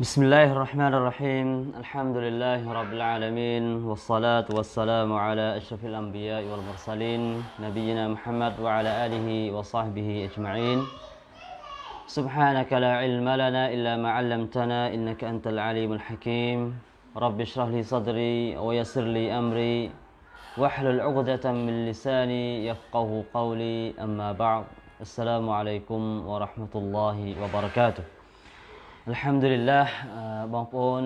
بسم الله الرحمن الرحيم الحمد لله رب العالمين والصلاة والسلام على أشرف الأنبياء والمرسلين نبينا محمد وعلى آله وصحبه أجمعين سبحانك لا علم لنا إلا ما علمتنا إنك أنت العليم الحكيم رب اشرح لي صدري ويسر لي أمري واحلل عقدة من لساني يفقه قولي أما بعد السلام عليكم ورحمة الله وبركاته អัลฮัมឌុលីឡាបងប្អូន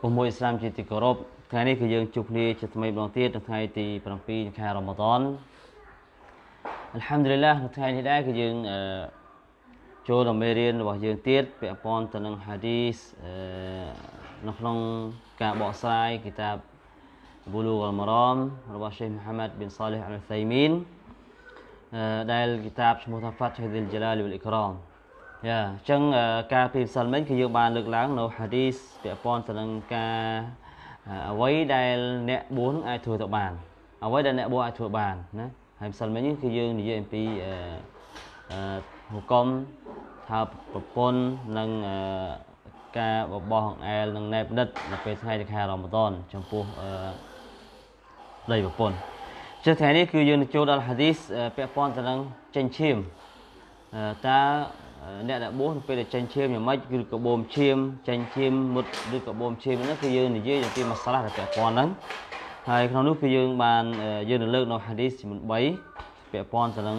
ពុំមួយអ៊ីស្លាមជាទីគោរពថ្ងៃនេះគឺយើងជួបគ្នាជាថ្មីម្ដងទៀតនៅថ្ងៃទី7ខែរ៉ម៉ាឌនអัลฮัมឌុលីឡានៅថ្ងៃនេះដែរគឺយើងចូលដល់មេរៀនរបស់យើងទៀតពាក់ព័ន្ធទៅនឹងហាឌីសនៅក្នុងការបកស្រាយគីតាប Bulughul Maram របស់ Sheikh Muhammad bin Salih Al-Uthaymin ដែលគីតាបឈ្មោះថា Fathul Jalal wal Ikram យ៉ាអញ្ចឹងការពីផ្សិលមិញគឺយើងបានលើកឡើងនៅហាឌីសពាក់ព័ន្ធទៅនឹងការអ្វីដែលអ្នកបួសអាចធ្វើទៅបានអ្វីដែលអ្នកបួសអាចធ្វើបានណាហើយផ្សិលមិញគឺយើងនិយាយអំពីអឺហុកមថាប្រពន្ធនិងការបបោះអង្អែលនិងណែបនិតនៅពេលថ្ងៃខែរ៉ម៉ាដនចំពោះអឺដីប្រពន្ធចុះថ្ងៃនេះគឺយើងនឹងចូលដល់ហាឌីសពាក់ព័ន្ធទៅនឹងចិញ្ចៀមតើ អ្នកដែលបួសនៅពេលដែលចេញឈាមយ៉ាងម៉េចគឺក៏បូមឈាមចេញឈាមមុតឬក៏បូមឈាមហ្នឹងគឺយើងនិយាយអំពីមសាឡាដែលពាក់ព័ន្ធហ្នឹងហើយក្នុងនោះគឺយើងបានយើងនឹងលើកនៅហាឌីសចំនួន3ពាក់ព័ន្ធទៅនឹង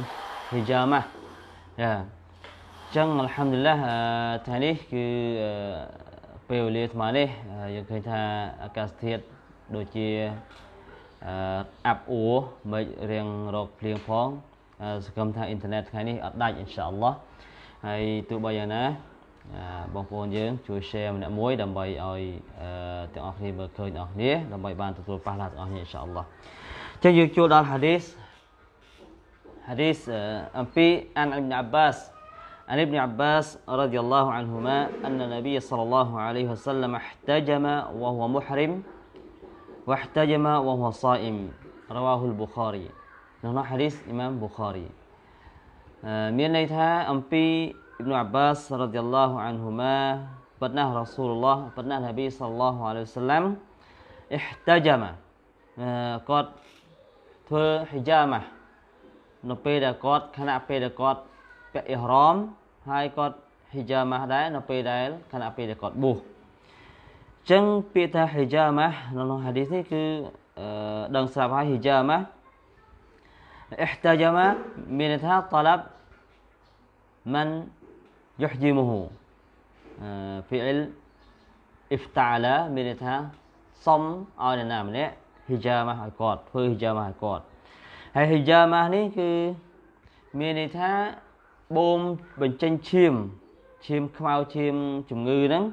ហ៊ីយ៉ាម៉ាយ៉ាចឹងអល់ហាំឌុលឡាថ្ងៃនេះគឺពេលវេលាថ្មនេះយើងឃើញថាអាកាសធាតុដូចជាអាប់អួរមិនរៀងរកភ្លៀងផងសង្ឃឹមថាអ៊ីនធឺណិតថ្ងៃនេះអត់ដាច់អ៊ីនសាអល់ឡោះ ហើយទោះបីយ៉ាងណាបងប្អូនយើងជួយ share ម្នាក់មួយដើម្បីឲ្យទាំងអស់គ្នាមើលឃើញអស់គ្នាដើម្បីបានទទួលប៉ះឡាទាំងអស់គ្នាអ៊ីនសាអល់ឡោះចឹងយើងចូលដល់ hadith hadith អំពីអានអ៊ីបនអាប់បាស عن ابن عباس رضي الله عنهما أن النبي صلى الله عليه وسلم احتجم وهو محرم واحتجم وهو صائم رواه البخاري នោះនោះ hadith អ៊ី ម៉ាម Bukhari មានន័យថាអំពីអ៊ីប្នុអាប់បាសរ៉ាឌីយ៉ាឡោះអានហ៊ូម៉ាប៉ុន្តែរ៉ាស៊ូលឡោះប៉ុន្តែនប៊ីសល្លោះអាឡៃហ៊ីវសឡាំអ៊ីហ្តាជាម៉ាគាត់ធ្វើហ៊ីយ៉ាម៉ានៅពេលដែលគាត់ខណៈពេលដែលគាត់ពាក់អ៊ីហ្រមហើយគាត់ហ៊ីយ៉ាម៉ាដែរនៅពេលដែលខណៈពេលដែលគាត់បួសចឹងពាក្យថាហ៊ីយ៉ាម៉ានៅក្នុងហាឌីសនេះគឺដឹងស្រាប់ហើយហ៊ី ihtajama មានន័យថាតឡាប់មិនយុហយីមហូហ្វីអិលអ៊ីហ្វតាឡាមានន័យថាសុំឲ្យនរណាម្នាក់ហ៊ីជាម៉ាស់ឲ្យគាត់ធ្វើហ៊ីជាម៉ាស់ឲ្យគាត់ហើយហ៊ីជាម៉ាស់នេះគឺមានន័យថាបូមបញ្ចេញឈាមឈាមខ្មៅឈាមជំងឺហ្នឹង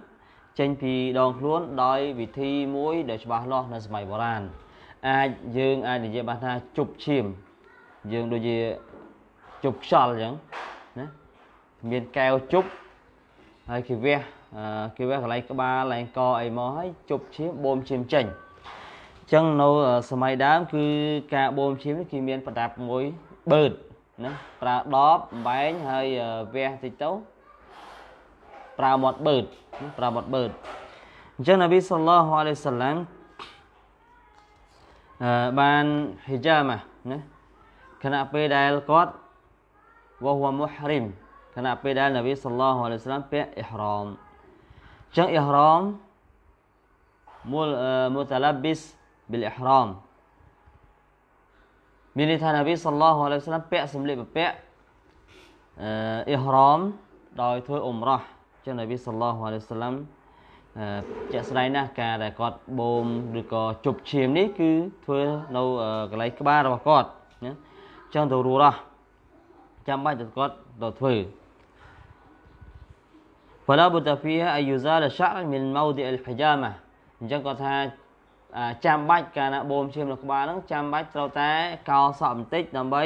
ចេញពីដងខ្លួនដោយវិធីមួយដែលច្បាស់លាស់នៅសម័យបុរាណអាចយើងអាចនិយាយបានថាជប់ឈាម យើងដូចជាជប់ខ្យល់អញ្ចឹងណាមានកែវជប់ហើយគេវះគេវះកន្លែងក្បាលកន្លែងកអីមកហើយជប់ឈាមបូមឈាមចេញអញ្ចឹងនៅសម័យដើមគឺការបូមឈាមនេះគេមានប្រដាប់មួយបឺតណាប្រើដបអំបែងហើយវះតិចទៅប្រើមាត់បឺតប្រើមាត់បឺតអញ្ចឹងនប៊ីសល្លោះអាឡៃសាឡាំបានហ៊ីយ៉ាម៉ាណា ខណៈពេលដែលគាត់វហវមុហរិមខណៈពេលដែលនប៊ីសល្លោះអាឡៃសាឡាំពាក់អ៊ីហ្រមអញ្ចឹងអ៊ីហ្រមមូលមុតឡាប៊ីសប៊ីលអ៊ីហ្រមមានន័យថានប៊ីសល្លោះអាឡៃសាឡាំពាក់សម្លៀកបំពាក់អ៊ីហ្រមដោយធ្វើអ៊ុំរ៉ោះអញ្ចឹងនប៊ីសល្លោះអាឡៃសាឡាំជាក់ស្ដែងណាស់ការដែលគាត់បូមឬក៏ជប់ឈាមនេះគឺធ្វើនៅកន្លែងក្បាលរបស់គាត់ណា ចឹងទៅរੂរ៉ោះចាំបាច់ទៅគាត់ទៅធ្វើ فلا بد فيها ان يزال شعر من موضع الحجامه អញ្ចឹងគាត់ថាចាំបាច់កាលណាបូមឈាមនៅក្បាលហ្នឹងចាំបាច់ត្រូវតែកោសក់បន្តិចដើម្បី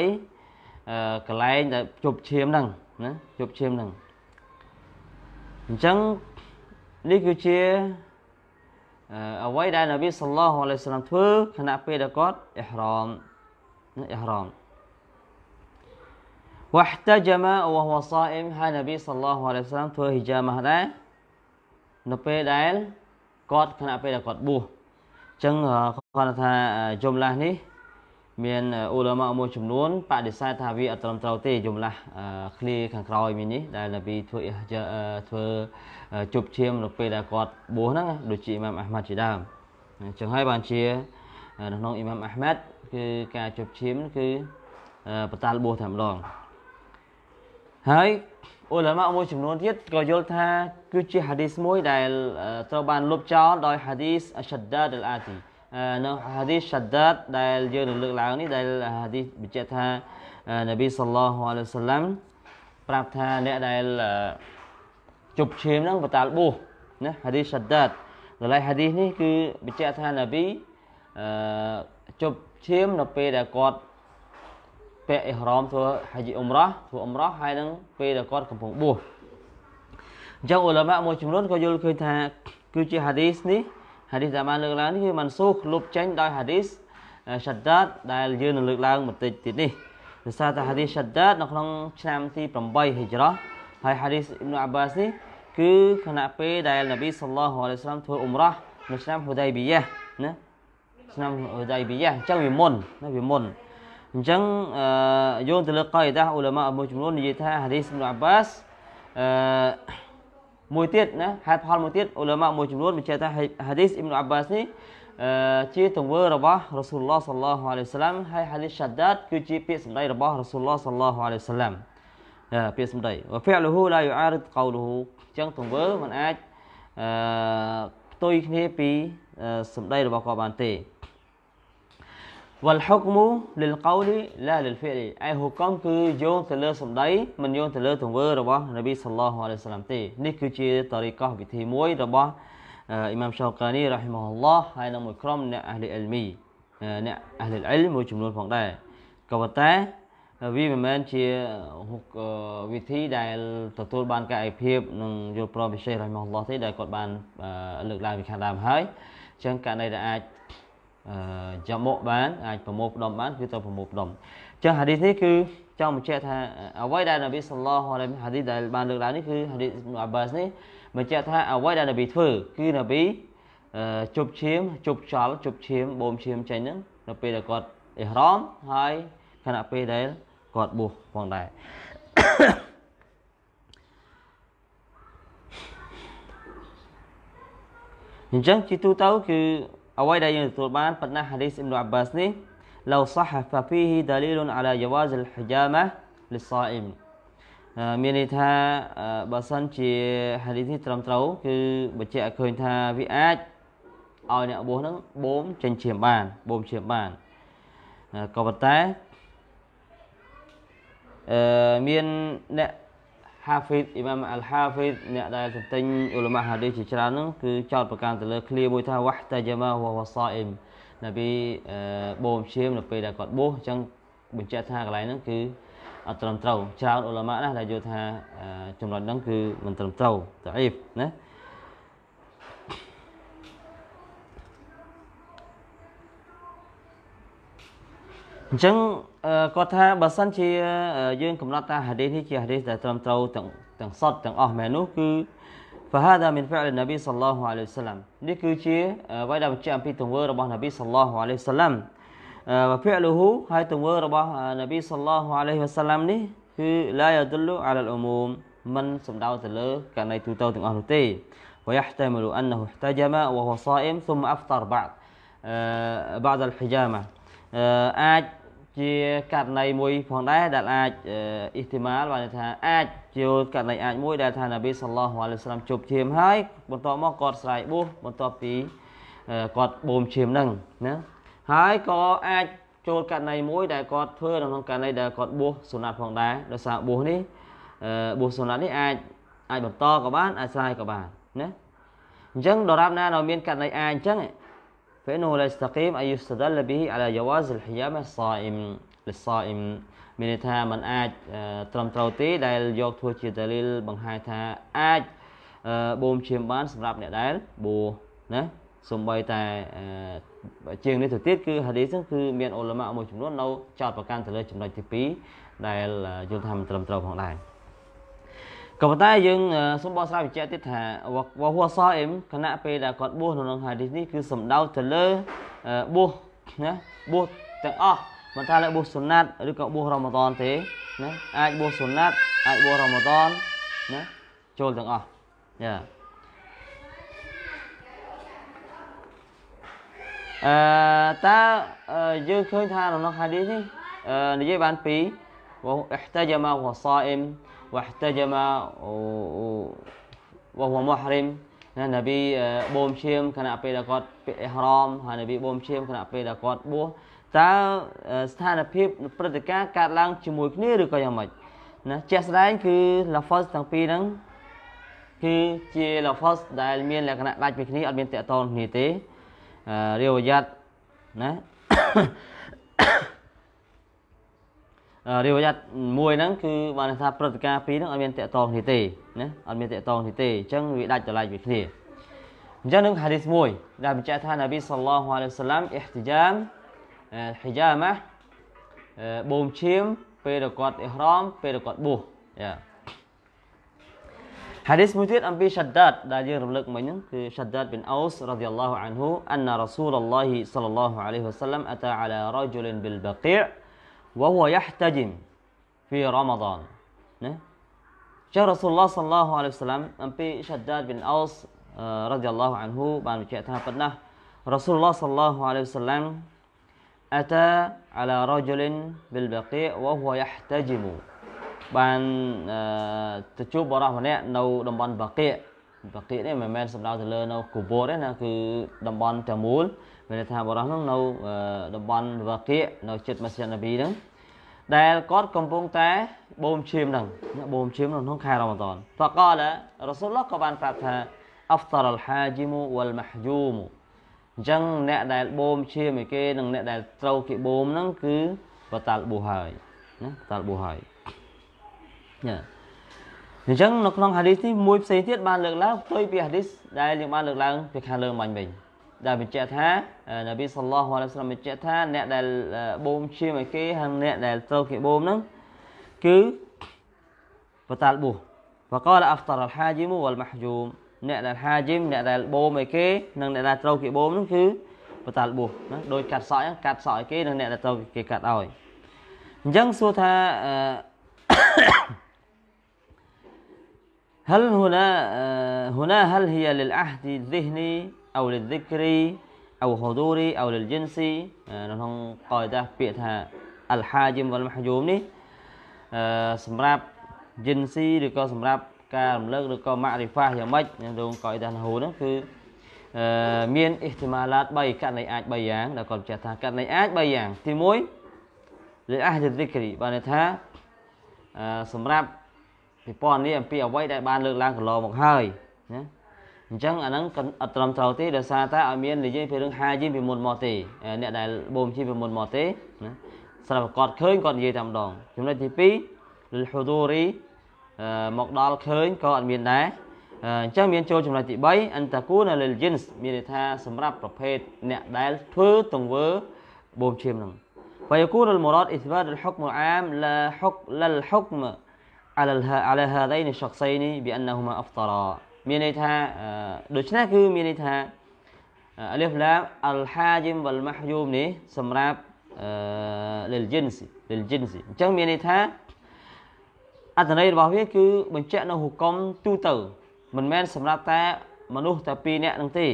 កន្លែងដែលជប់ឈាមហ្នឹងណាជប់ឈាមហ្នឹងអញ្ចឹងនេះគឺជាអ្វីដែលនប៊ីសល្លោះអាឡៃសាឡាមធ្វើខណៈពេលដែលគាត់អ៊ីហ្រមអ៊ីហ្រម វ៉ាហ្តាជាម៉ាវ៉ាហវ៉ាសាអ៊ីមហើយនប៊ីសល្លោះអាឡៃសាឡាមធ្វើហ៊ីជាម៉ាដែរនៅពេលដែលគាត់ខណៈពេលដែលគាត់បួសអញ្ចឹងគាត់ថាជុំឡាស់នេះមានអ៊ូឡាម៉ាមួយចំនួនបដិសេធថាវាអត់ត្រឹមត្រូវទេជុំឡាស់ឃ្លីខាងក្រោយមាននេះដែលនប៊ីធ្វើធ្វើជប់ឈាមនៅពេលដែលគាត់បួសហ្នឹងដូចជាអ៊ីម៉ាមអាហ្មាត់ជាដើមអញ្ចឹងហើយបានជានៅក្នុងអ៊ីម៉ាមអាហ្មាត់គឺការជប់ឈាមគឺបតាលបួសតែម្ដង ហើយអ៊ូឡាម៉ាមួយចំនួនទៀតក៏យល់ថាគឺជាហាឌីសមួយដែលត្រូវបានលុបចោលដោយហាឌីសអ shaddad al-ati នៅហាឌីស shaddad ដែលយើងនឹងលើកឡើងនេះដែលហាឌីសបញ្ជាក់ថានប៊ីសល្លោះអាឡៃសាឡាំប្រាប់ថាអ្នកដែលជប់ឈាមហ្នឹងបតាល់បួសណាហាឌីស shaddad ដល់ហើយហាឌីសនេះគឺបញ្ជាក់ថានប៊ីអឺជប់ឈាមនៅពេលដែលគាត់ ពាក់អ៊ីហ្រ៉មធ្វើហាជីអ៊ុំរ៉ោះធ្វើអ៊ុំរ៉ោះហើយនឹងពេលដែលគាត់កំពុងបួសអញ្ចឹងអ៊ុលម៉ាមួយចំនួនក៏យល់ឃើញថាគឺជាហាឌីសនេះហាឌីសដែលបានលើកឡើងនេះគឺមិនសូលុបចេញដោយហាឌីស shaddad ដែលយើងនឹងលើកឡើងបន្តិចទៀតនេះដោយសារតែហាឌីស shaddad នៅក្នុងឆ្នាំទី8ហិជ្រ៉ាហើយហាឌីសអ៊ីប៊ុនអាបាសនេះគឺខណៈពេលដែលនប៊ីសល្លោះអាឡៃសាឡាមធ្វើអ៊ុំរ៉ោះនៅឆ្នាំហ៊ូដៃប៊ីយ៉ាណាឆ្នាំហ៊ូដៃប៊ីយ៉ាអញ្ចឹងវាមុនណាវាមុន អញ្ចឹងយោងទៅលើកយដាអ៊ូឡាម៉ាមួយចំនួននិយាយថាហាឌីសអ៊ីប៊ុនអាបាសអឺមួយទៀតណាហេតុផលមួយទៀតអ៊ូឡាម៉ាមួយចំនួនបញ្ជាក់ថាហាឌីសអ៊ីប៊ុនអាបាសនេះអឺជាទង្វើរបស់រ៉ាស៊ូលឡោះសល្លោះអាឡៃសាឡាំហើយហាឌីសឆាដាតគឺជាពាក្យសម្ដីរបស់រ៉ាស៊ូលឡោះសល្លោះអាឡៃសាឡាំពាក្យសម្ដីវហ្វិអលហ៊ូឡាយអារិតកោលហ៊ូអញ្ចឹងទង្វើมันអាចអឺផ្ទុយគ្នាពីសម្ដីរបស់គាត់បានទេ វលហុកមូលិលកោលីឡាលិលហ្វីលីឯហុកមគឺយោងទៅលើសម្ដីមិនយោងទៅលើទង្វើរបស់នប៊ីសល្លោះអាឡៃសាឡាំទេនេះគឺជាតរិកោះវិធីមួយរបស់អ៊ីម៉ាំ Shawkani រ៉ាហ៊ីម៉ូឡោះហើយនឹងមួយក្រុមអ្នកអាហ្លីអ៊ីលមីអ្នកអាហ្លីអ៊ីលមួយចំនួនផងដែរក៏ប៉ុន្តែវាមិនមែនជាវិធីដែលទទួលបានការឯកភាពនិងយល់ព្រមពិសេសរបស់ឡោះទេដែលគាត់បានលើកឡើងពីខាងដើមហើយអញ្ចឹងករណីដែលអាច ចាំមកបានអាចប្រមូលផ្ដុំបានគឺទៅប្រមូលផ្ដុំអញ្ចឹងហាឌីសនេះគឺចង់បញ្ជាក់ថាអ្វីដែលនប៊ីសល្លោះអាឡៃហាឌីសដែលបានលើកឡើងនេះគឺហាឌីសអាបាសនេះបញ្ជាក់ថាអ្វីដែលនប៊ីធ្វើគឺនប៊ីជប់ឈាមជប់ចោលជប់ឈាមបូមឈាមចេញហ្នឹងនៅពេលដែលគាត់អ៊ីហ្រ៉មហើយខណៈពេលដែលគាត់បួសផងដែរអញ្ចឹងជាទូទៅគឺ អ្វីដែលយើងទទួលបានប៉ុន្តែហាឌីសអ៊ីមនូអាបាសនេះ لو صح ففيه دليل على جواز الحجامه للصائم មានន័យថាបើសិនជាហាឌីសនេះត្រឹមត្រូវគឺបញ្ជាក់ឲ្យឃើញថាវាអាចឲ្យអ្នកបួសនឹងបូមចេញឈាមបានបូមឈាមបានក៏ប៉ុន្តែអឺមានអ្នក ហាហ្វីតអ៊ីម៉ាមអលហាហ្វីតអ្នកដែលទន្ទិញអ៊ុលម៉ាហាឌីសជាច្រើនហ្នឹងគឺចោតប្រកាន់ទៅលើឃ្លាមួយថាវ៉ាស់តាយ៉ាម៉ាវ៉ាវ៉ាសាអ៊ីមនប៊ីបូមឈាមនៅពេលដែលគាត់បួសអញ្ចឹងបញ្ជាក់ថាកន្លែងហ្នឹងគឺអត់ត្រឹមត្រូវច្រើនអ៊ុលម៉ាណាដែលយល់ថាចំណុចហ្នឹងគឺមិនត្រឹមត្រូវតាអ៊ីបណា អញ្ចឹងគាត់ថាបើសិនជាយើងកំណត់ថាហាឌីសនេះជាហាឌីសដែលត្រឹមត្រូវទាំងទាំងសតទាំងអស់មែននោះគឺ فهذا من فعل النبي صلى الله عليه وسلم នេះគឺជាអ្វីដែលបញ្ជាក់អំពីទង្វើរបស់នប៊ីសល្លោះអាឡៃហ៊ីវសឡាំវហ្វិអលហ៊ូហើយទង្វើរបស់នប៊ីសល្លោះអាឡៃហ៊ីវសឡាំនេះគឺឡាយដុលអាលអ៊ុមូមមិនសំដៅទៅលើករណីទូទៅទាំងអស់នោះទេ ويحتمل أنه احتجم وهو صائم ثم أفطر بعد بعد الحجامة អាច ជាករណីមួយផងដែរដែលអាចអ៊ីស្ទីម៉ាលបានថាអាចជាករណីអាចមួយដែលថានប៊ីសល្លោះអាឡៃសាឡាមជប់ឈាមហើយបន្ទាប់មកគាត់ស្រ័យបួសបន្ទាប់ពីគាត់បូមឈាមហ្នឹងណាហើយក៏អាចចូលករណីមួយដែលគាត់ធ្វើក្នុងករណីដែលគាត់បួសសុណាត់ផងដែរដោយសារបួសនេះបួសសុណាត់នេះអាចអាចបន្តក៏បានអាចស្រ័យក៏បានណាអញ្ចឹងដរាបណានៅមានករណីអាចអញ្ចឹង فإنه لا يستقيم أن يستدل به على جواز الحجامة الصائم للصائم មានន័យថាมันអាចត្រឹមត្រូវទេដែលយកធ្វើជាដលីលបង្ហាញថាអាចបូមឈាមបានសម្រាប់អ្នកដែលបួណាសំបីតែជាងនេះទៅទៀតគឺហាឌីសហ្នឹងគឺមានអ៊ុលម៉ាមួយចំនួននៅចោតប្រកាន់ទៅលើចំណុចទី2 ដែលយល់ថាមិនត្រឹមត្រូវផងដែរ ក៏ប៉ុន្តែយើងសូមបកស្រាយបញ្ជាក់ទៀតថាវ៉ាហួសអ៊ីមគណៈពេលដែលគាត់បួសនៅក្នុងហាឌីសនេះគឺសំដៅទៅលើបួសណាបួសទាំងអស់មិនថាលើបួសសុណាត់ឬក៏បួសរ៉ម៉ាដនទេណាអាចបួសសុណាត់អាចបួសរ៉ម៉ាដនណាចូលទាំងអស់យ៉ាអឺតើយើងឃើញថាក្នុងហាឌីសនេះនិយាយបានពីវ៉អ៊ីហ្តាជាម៉ាវ៉ាសាអ៊ីម واحتجم وهو محرم ណានប៊ីបូមឈាមខណៈពេលដែលគាត់ពាក់អ៊ីហ្រមហើយនប៊ីបូមឈាមខណៈពេលដែលគាត់បួសតើស្ថានភាពព្រឹត្តិការណ៍កើតឡើងជាមួយគ្នាឬក៏យ៉ាងម៉េចណាជាក់ស្ដែងគឺ lafaz ទាំងពីរហ្នឹងគឺជា lafaz ដែលមានលក្ខណៈដាច់ពីគ្នាអត់មានតកតងគ្នាទេរាវយ៉ាត់ណា រាវយ៉ាត់មួយហ្នឹងគឺបានថាព្រឹត្តិការណ៍ពីរហ្នឹងអត់មានតកតងគ្នាទេណាអត់មានតកតងគ្នាទេអញ្ចឹងវាដាច់តម្លៃពីគ្នាអញ្ចឹងនឹងហាឌីសមួយដែលបញ្ជាក់ថានប៊ីសល្លោះអាឡៃហ៊ីវសាឡាំអ៊ីហ្ទីជាមហ៊ីយ៉ាម៉ាបូមឈាមពេលដែលគាត់អ៊ីហ្រមពេលដែលគាត់បួសយ៉ាហាឌីសមួយទៀតអំពី Shaddad ដែលយើងរំលឹកមិញហ្នឹងគឺ Shaddad bin Aus radhiyallahu anhu anna Rasulullah sallallahu alaihi wasallam ata ala rajulin bil baqi' وهو يحتجم في رمضان ណាចឹងរ៉ាស៊ូលឡោះសល្លោះអាឡៃហ៊ីវសាឡាំអំពី Shaddad bin Aus រ៉ាឌីយ៉ាឡោះអានហ៊ូបានបញ្ជាក់ថាប៉ុណ្ណារ៉ាស៊ូលឡោះសល្លោះអាឡៃហ៊ីវសាឡាំ أتى على رجل بالبقيع وهو يحتجم បានទៅជួបបរិសម្នាក់នៅតំបន់បាកៀបាកៀនេះមិនមែនសំដៅទៅលើនៅគូបូរទេណាគឺតំបន់ទាំងមូល មានន័យថាបរោះនោះនៅតំបន់វកៀកនៅចិត្តមស្ជីដនប៊ីហ្នឹងដែលគាត់កំពុងតែបូមឈាមហ្នឹងបូមឈាមនៅក្នុងខែរ៉ម៉ាឌនហ្វកលរ៉ាស៊ូលឡោះក៏បានប្រាប់ថាអហ្វតរលហាជីមវលមហយូមអញ្ចឹងអ្នកដែលបូមឈាមឯគេនិងអ្នកដែលត្រូវគេបូមហ្នឹងគឺបតាល់ប៊ូហើយណាបតាល់ប៊ូហើយញ៉ាអញ្ចឹងនៅក្នុងហាឌីសនេះមួយផ្សេងទៀតបានលើកឡើងផ្ទុយពីហាឌីសដែលយើងបានលើកឡើងពីខាងលើមិញវិញ ដែលបញ្ជាក់ថានប៊ីសល្លោះអាឡៃហ៊ីវបញ្ជាក់ថាអ្នកដែលបូមឈាមឲ្យគេហើយអ្នកដែលត្រូវគេបូមហ្នឹងគឺបតាល់ប៊ូវកលអហ្វតរអលហាជីមវលម៉ាហ្យូមអ្នកដែលហាជីមអ្នកដែលបូមឲ្យគេនិងអ្នកដែលត្រូវគេបូមហ្នឹងគឺបតាល់ប៊ូណាដោយកាត់សក់កាត់សក់ឲ្យគេនិងអ្នកដែលត្រូវគេកាត់ឲ្យអញ្ចឹងសួរថា هل هنا هنا هل هي للعهد الذهني អោលិលឌីគ្រីអោហូឌូរីអោលិលជីនស៊ីនៅក្នុងកយតាពាក្យថាអលហាជីមវលមហយូមនេះអឺសម្រាប់ជីនស៊ីឬក៏សម្រាប់ការរំលឹកឬក៏ម៉ារីហ្វាយ៉ាងម៉េចក្នុងកយតាហូហ្នឹងគឺអឺមានអ៊ីហ្ទីម៉ាឡាត3ករណីអាច3យ៉ាងដែលគាត់ចាត់ថាករណីអាច3យ៉ាងទី1លិអះលិលឌីគ្រីបានន័យថាអឺសម្រាប់ពីព័ន្ធនេះអំពីអ្វីដែលបានលើកឡើងកន្លងមកហើយណា អញ្ចឹងអាហ្នឹងអត់ត្រឹមត្រូវទេដោយសារតែឲ្យមាននិយាយពីរឿងហាជីពីមុនមកទេអ្នកដែលបូមជីពីមុនមកទេណាស្រាប់គាត់ឃើញគាត់និយាយតែម្ដងចំណុចទី2លហូឌូរីមកដល់ឃើញក៏អត់មានដែរអញ្ចឹងមានចូលចំណុចទី3អន្តគូនលិលជីនសមានន័យថាសម្រាប់ប្រភេទអ្នកដែលធ្វើទង្វើបូមឈាមហ្នឹង فيكون المراد إثبات الحكم العام لا حكم لا الحكم على على هذين الشخصين بأنهما أفطرا មានន័យថាដូច្នេះគឺមានន័យថាអលីហ្វឡាមអលហាជីមវលម៉ាហ្យូមនេះសម្រាប់លិលជីនស៊ីលិលជីនស៊ីអញ្ចឹងមានន័យថាអត្ថន័យរបស់វាគឺបញ្ជាក់នៅហុកមទូទៅមិនមែនសម្រាប់តែមនុស្សតែ2នាក់នឹងទេ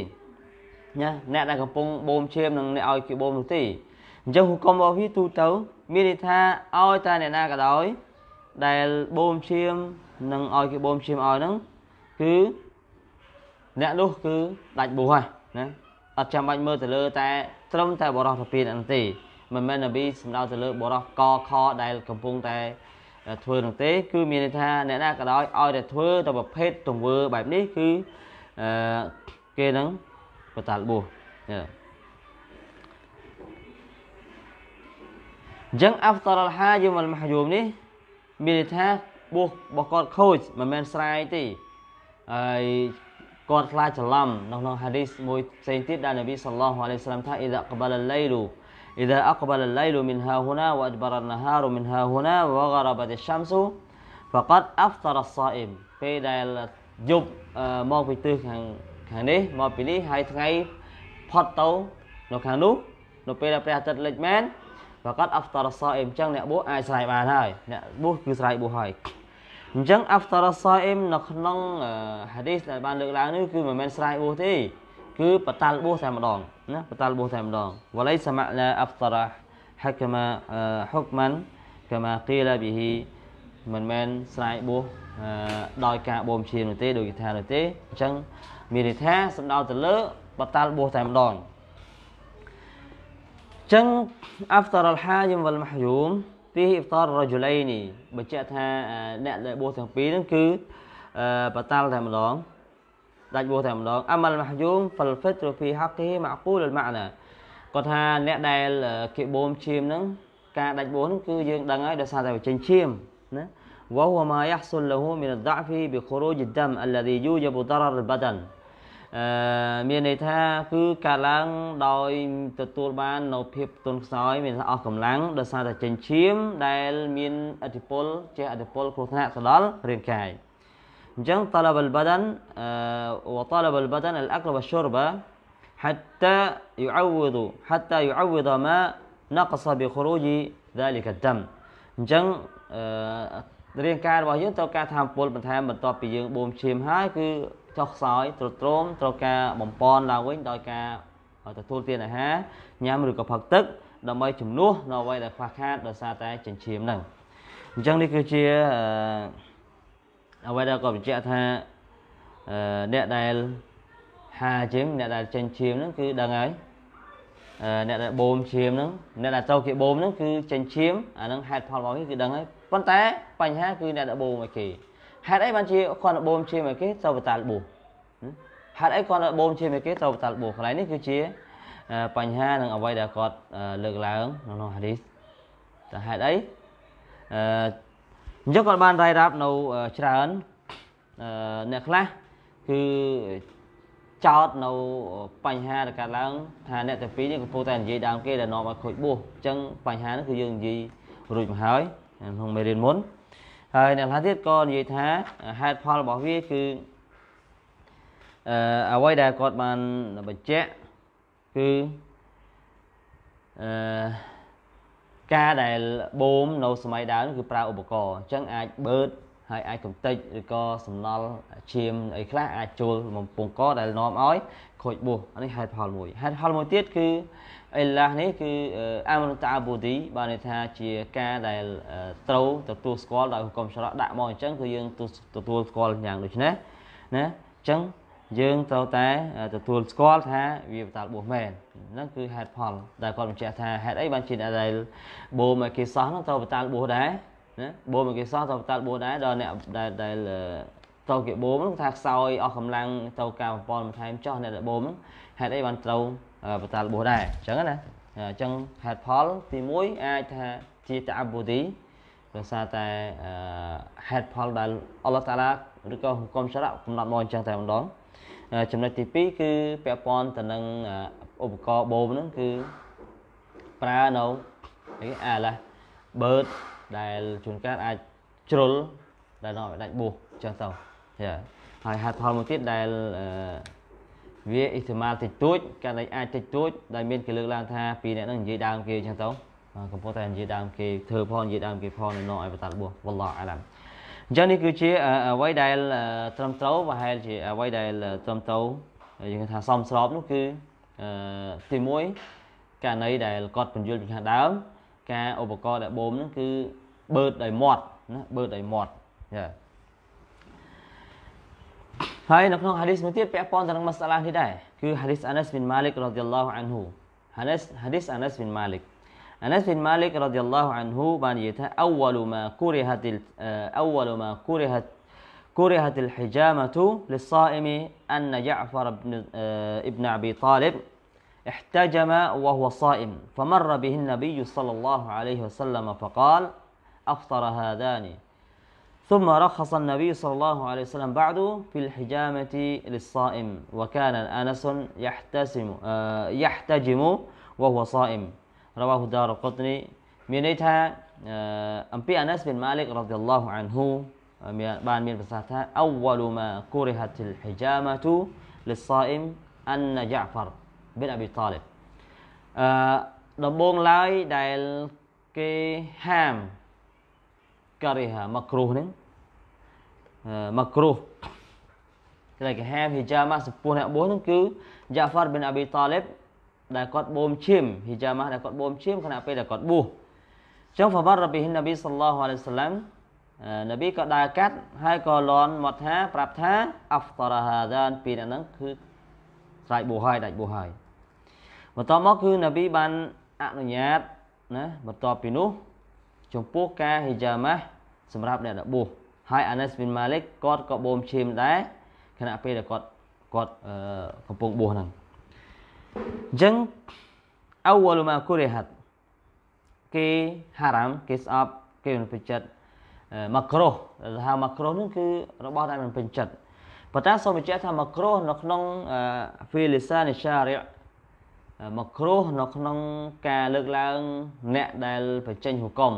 ណាអ្នកដែលកំពុងបូមឈាមនឹងអ្នកឲ្យគេបូមនោះទេអញ្ចឹងហុកមរបស់វាទូទៅមានន័យថាឲ្យតែអ្នកណាក៏ដោយដែលបូមឈាមនិងឲ្យគេបូមឈាមឲ្យហ្នឹង គឺអ្នកនោះគឺដាច់បួសហើយណាអត់ចាំបាច់មើលទៅលើតែត្រឹមតែបរោះទៅពីហ្នឹងទេមិនមែននប៊ីសំដៅទៅលើបរោះកខដែលកំពុងតែធ្វើនោះទេ គឺមានន័យថាអ្នកណាក៏ដោយឲ្យតែធ្វើទៅប្រភេទទង្វើបែបនេះគឺអឺគេនឹងបតាល់បួសអញ្ចឹង after al hajim al mahjum នេះមានន័យថាបួសរបស់គាត់ខូចមិនមែនស្រាយទេ ហើយគាត់ខ្លាចច្រឡំនៅក្នុងហាឌីសមួយផ្សេងទៀតដែលនប៊ីសល្លោះអាឡៃហ៊ីវសាឡាំថាអ៊ីដាកបាល់ឡៃលូ إذا أقبل الليل من ها هنا وأدبر النهار من ها هنا وغربت الشمس فقد أفطر الصائم ពេលដែលយប់មកពីទិសខាងខាងនេះមកពីនេះហើយថ្ងៃផុតទៅនៅខាងនោះនៅពេលដែលព្រះអាទិត្យលិចមែនប្រកាស after សអ៊ីមអញ្ចឹងអ្នកបួសអាចស្រ័យបានហើយអ្នកបួសគឺស្រ័យបួសហើយ អញ្ចឹង after សអ៊ីមនៅក្នុងហាឌីសដែលបានលើកឡើងនេះគឺមិនមែនស្រ័យបួសទេគឺបតាល់បួសតែម្ដងណាបតាល់បួសតែម្ដងវឡៃសមណា after حكم حكما كما قيل به មិនមែនស្រ័យបួសដោយការបូមឈាមនោះទេដូចគេថានោះទេអញ្ចឹងមានន័យថាសំដៅទៅលើបតាល់បួសតែម្ដងចឹង after al hajim wal mahjum ពី iftar rajulaini បញ្ជាក់ថាអ្នកដែលបួសទាំងពីរហ្នឹងគឺបតាល់តែម្ដងដាច់បួសតែម្ដង amal mahjum fal fitr fi haqqihi ma'qul al ma'na គាត់ថាអ្នកដែលគេបូមឈាមហ្នឹងការដាច់បួសហ្នឹងគឺយើងដឹងហើយដោយសារតែចេញឈាមណា وهو ما يحصل له من الضعف بخروج الدم الذي يوجب ضرر البدن អឺ មានន័យថាគឺកើតឡើងដោយទទួលបាននៅភាពទន់ខ្សោយមានអស់កម្លាំងដោយសារតែចិញ្ចៀមដែលមានអធិពលចេះអធិពលគ្រោះថ្នាក់ទៅដល់រាងកាយអញ្ចឹង طلب البدن وطلب البدن الاكل والشرب حتى يعوض حتى يعوض ما نقص بخروج ذلك الدم អញ្ចឹងរាងកាយរបស់យើងត្រូវការថាមពលបន្ថែមបន្ទាប់ពីយើងបូមឈាមហើយគឺ ចុះខ្សោយទ្រុឌទ្រោមត្រូវការបំពន់ឡើងវិញដោយការទទួលទានអាហារញ៉ាំឬក៏ផឹកទឹកដើម្បីជំនួសនៅអ្វីដែលខ្វះខាតដោយសារតែចិញ្ចៀមហ្នឹងអញ្ចឹងនេះគឺជាអ្វីដែលគាត់បញ្ជាក់ថាអ្នកដែលហាជាងអ្នកដែលចិញ្ចៀមហ្នឹងគឺដឹងហើយអ្នកដែលបូមឈាមហ្នឹងអ្នកដែលត្រូវគេបូមហ្នឹងគឺចិញ្ចៀមអាហ្នឹងហេតុផលរបស់គេគឺដឹងហើយប៉ុន្តែបញ្ហាគឺអ្នកដែលបូមឲ្យគេ ហេតុអីបានជាគាត់បូមឈាមឲ្យគេទៅបតាល់បួសហេតុអីគាត់បូមឈាមឲ្យគេទៅបតាល់បួសកន្លែងនេះគឺជាបញ្ហានឹងអ្វីដែលគាត់លើកឡើងក្នុងហាឌីសតើហេតុអីអឺអញ្ចឹងគាត់បានរាយរាប់នៅច្រើនអ្នកខ្លះគឺចោតនៅបញ្ហាដែលកើតឡើងថាអ្នកទាំងពីរនេះកំពុងតែនិយាយដើមគេដែលនាំឲ្យខូចបួសអញ្ចឹងបញ្ហានេះគឺយើងនិយាយរួចមកហើយក្នុងមេរៀនមុន ហើយអ្នកខ្លះទៀតក៏និយាយថាហេតុផលរបស់វាគឺអឺអ្វីដែលគាត់បានបញ្ជាក់គឺអឺការដែលបូមនៅសម័យដើមគឺប្រើឧបករណ៍អញ្ចឹងអាចបឺតហើយអាចកំតិចឬក៏សំណល់ឈាមអីខ្លះអាចចូលបំពង់កដែលនាំឲ្យខូចបួសនេះហេតុផលមួយហេតុផលមួយទៀតគឺ អ៊ីឡាស់នេះគឺអាមរតាបូឌីបានន័យថាជាការដែលត្រូវទទួលស្គាល់ដោយហុគមច្រកដាក់មកអញ្ចឹងគឺយើងទទួលស្គាល់យ៉ាងដូចនេះណាអញ្ចឹងយើងត្រូវតែទទួលស្គាល់ថាវាបតាល់បួសមែនហ្នឹងគឺហេតុផលដែលគាត់បញ្ជាក់ថាហេតុអីបានជាដែលបូមឲ្យគេសោះហ្នឹងត្រូវបតាល់បួសដែរណាបូមឲ្យគេសោះត្រូវបតាល់បួសដែរដល់អ្នកដែលដែលត្រូវគេបូមហ្នឹងថាខ្សោយអស់កម្លាំងទៅការបំពន់បន្ថែមចោះអ្នកដែលបូមហ្នឹងហេតុអីបានត្រូវ បតាល់បួសដែរអញ្ចឹងណាអញ្ចឹងហេតុផលទី1អាចថាជាតាអបូឌីដោយសារតែហេតុផលដែលអល់ឡោះតាឡាឬក៏ហុគមសារៈកំណត់មកអញ្ចឹងតែម្ដងចំណុចទី2គឺពាក់ព័ន្ធទៅនឹងឧបករណ៍បូមហ្នឹងគឺប្រើនៅអាឡាបឺតដែលជួនកាលអាចជ្រុលដែលនាំឲ្យដាច់បួសអញ្ចឹងទៅហើយហេតុផលមួយទៀតដែល វាអ៊ីស្មាលតិចតួចករណីអាចតិចតួចដែលមានគេលើកឡើងថាពីអ្នកនឹងនិយាយដើមគេអញ្ចឹងទៅកំពុងតែនិយាយដើមគេធ្វើផងនិយាយដើមគេផងនៅនោះឲ្យបតាល់បួសវ៉ាឡោះអាឡាំអញ្ចឹងនេះគឺជាអ្វីដែលត្រឹមត្រូវប្រហែលជាអ្វីដែលត្រឹមត្រូវយើងថាសមស្របនោះគឺទី1ករណីដែលគាត់បញ្យល់ពីខាងដើម ការឧបករណ៍ដែលបូមហ្នឹងគឺបឺតដោយមាត់ណាបឺតដោយមាត់ចា ហើយនៅក្នុងហាឌីសមួយទៀតពាក់ព័ន្ធទៅនឹងមសាឡានេះដែរគឺហាឌីសអាណាសប៊ីនម៉ាលិករ៉ាឌីយ៉ាឡោះអានហ៊ូហាឌីសហាឌីសអាណាសប៊ីនម៉ាលិក أنس بن مالك رضي الله عنه بانيته أول ما كرهت أول ما كرهت كرهت الحجامة للصائم أن جعفر بن ابن أبي طالب احتجم وهو صائم فمر به النبي صلى الله عليه وسلم فقال أفطر هذان ثم رخص النبي صلى الله عليه وسلم بعد في الحجامة للصائم وكان أنس يحتسم يحتجم وهو صائم رواه الدار القطني មានន័យថាអំពីអាណាសប៊ីនម៉ាលិករ៉ាឌីយ៉ាឡោះអានហ៊ូបានមានប្រសាសន៍ថាអវលម៉ាគូរិហាត់លហ៊ីជាម៉ាទូលិសសាអ៊ីមអានយ៉ាហ្វារប៊ីនអាប៊ីតាលីបអឺដំបូងឡើយដែលគេហាមការីហាម៉ាគ្រូហ្នឹង ម៉ាគ្រូដែលគេហាមហ៊ីជាម៉ាចំពោះអ្នកបួសហ្នឹងគឺយ៉ាហ្វារប៊ីនអាប៊ីតាលីបដែលគាត់បូមឈាមហ៊ីជាម៉ាដែលគាត់បូមឈាមខណៈពេលដែលគាត់បួសចឹងហ្វារ៉ប៊ីហ៊ីននប៊ីសល្លោះអាឡៃសាឡាំនប៊ីក៏ដើរកាត់ហើយក៏លន់មកថាប្រាប់ថាអហ្វតរហាដានពីហ្នឹងគឺស្រ័យបួសហើយដាច់បួសហើយបន្ទាប់មកគឺនប៊ីបានអនុញ្ញាតណាបន្ទាប់ពីនោះចំពោះការហ៊ីយ៉ាម៉ាស់សម្រាប់អ្នកដែលបួស ហើយអាណាសប៊ីនម៉ាលិកគាត់ក៏បូមឈាមដែរខណៈពេលដែលគាត់គាត់កំពុងបួសហ្នឹងអញ្ចឹងអវលម៉ាគូរិហាត់គេហារ៉ាមគេស្អប់គេមិនពេញចិត្តម៉ាក្រូសថាម៉ាក្រូសនោះគឺរបស់ដែលមិនពេញចិត្តប៉ុន្តែសូមបញ្ជាក់ថាម៉ាក្រូសនៅក្នុងហ្វីលីសានីសារីម៉ាក្រូសនៅក្នុងការលើកឡើងអ្នកដែលបញ្ចេញហុគម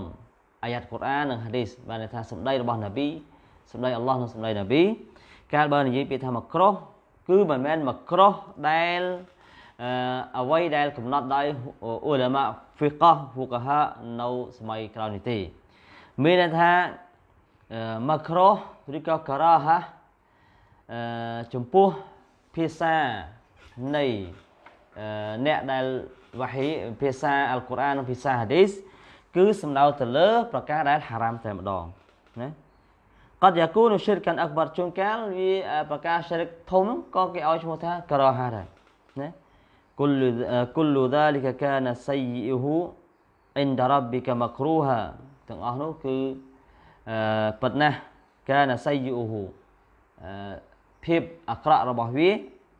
អាយ៉ាត់កូរ៉ាននិងហាឌីសបានន័យថាសម្ដីរបស់នប៊ីសម្ដីអល់ឡោះនិងសម្ដីនប៊ីកាលបើនិយាយពាក្យថាម៉ាក្រូសគឺមិនមែនម៉ាក្រូសដែលអ្វីដែលកំណត់ដោយអ៊ូឡាម៉ាហ្វីកោះហ្វូកាហានៅសម័យក្រោយនេះទេមានន័យថាម៉ាក្រូឬក៏ការ៉ាហាចំពោះភាសានៃអ្នកដែលវ៉ាហ៊ីភាសាអល់កុរអាននិងភាសាហាឌីស គឺសំដៅទៅលើប្រការដែលហារ៉ាមតែម្ដងណាកតយ៉ាគូនಶಿរកាន់អក្បរជួនកាលវាប្រការಶಿរកធំក៏គេឲ្យឈ្មោះថាការ៉ាហាដែរណា كل كل ذلك كان سيئه عند ربك مكروها ទាំងអស់នោះគឺពិតណាស់កានសៃយូហ៊ូភាពអាក្រក់របស់វា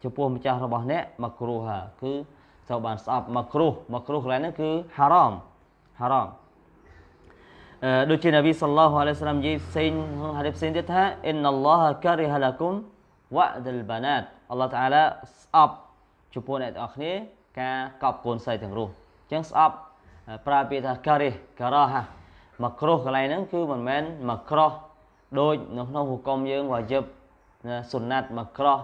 ចំពោះម្ចាស់របស់អ្នកមកគ្រូហាគឺត្រូវបានស្អប់មកគ្រូមកគ្រូកន្លែងហ្នឹងគឺហារ៉មហារ៉មអឺ ដូចជានប៊ីសល្លោះអាឡៃសាឡាមនិយាយផ្សេងហាឌីសផ្សេងទៀតថាអ៊ីនអល់ឡោះការីហឡាគុំវ៉ាដលបាណាតអល់ឡោះតាឡាស្អប់ចំពោះអ្នកទាំងអស់គ្នាការកប់កូនស្រីទាំងរស់អញ្ចឹងស្អប់ប្រើពាក្យថាការីការ៉ាហាមកគ្រោះកន្លែងហ្នឹងគឺមិនមែនមកក្រោះដូចនៅក្នុងហុគមយើងវ៉ាយិបសុណាត់មកក្រោះ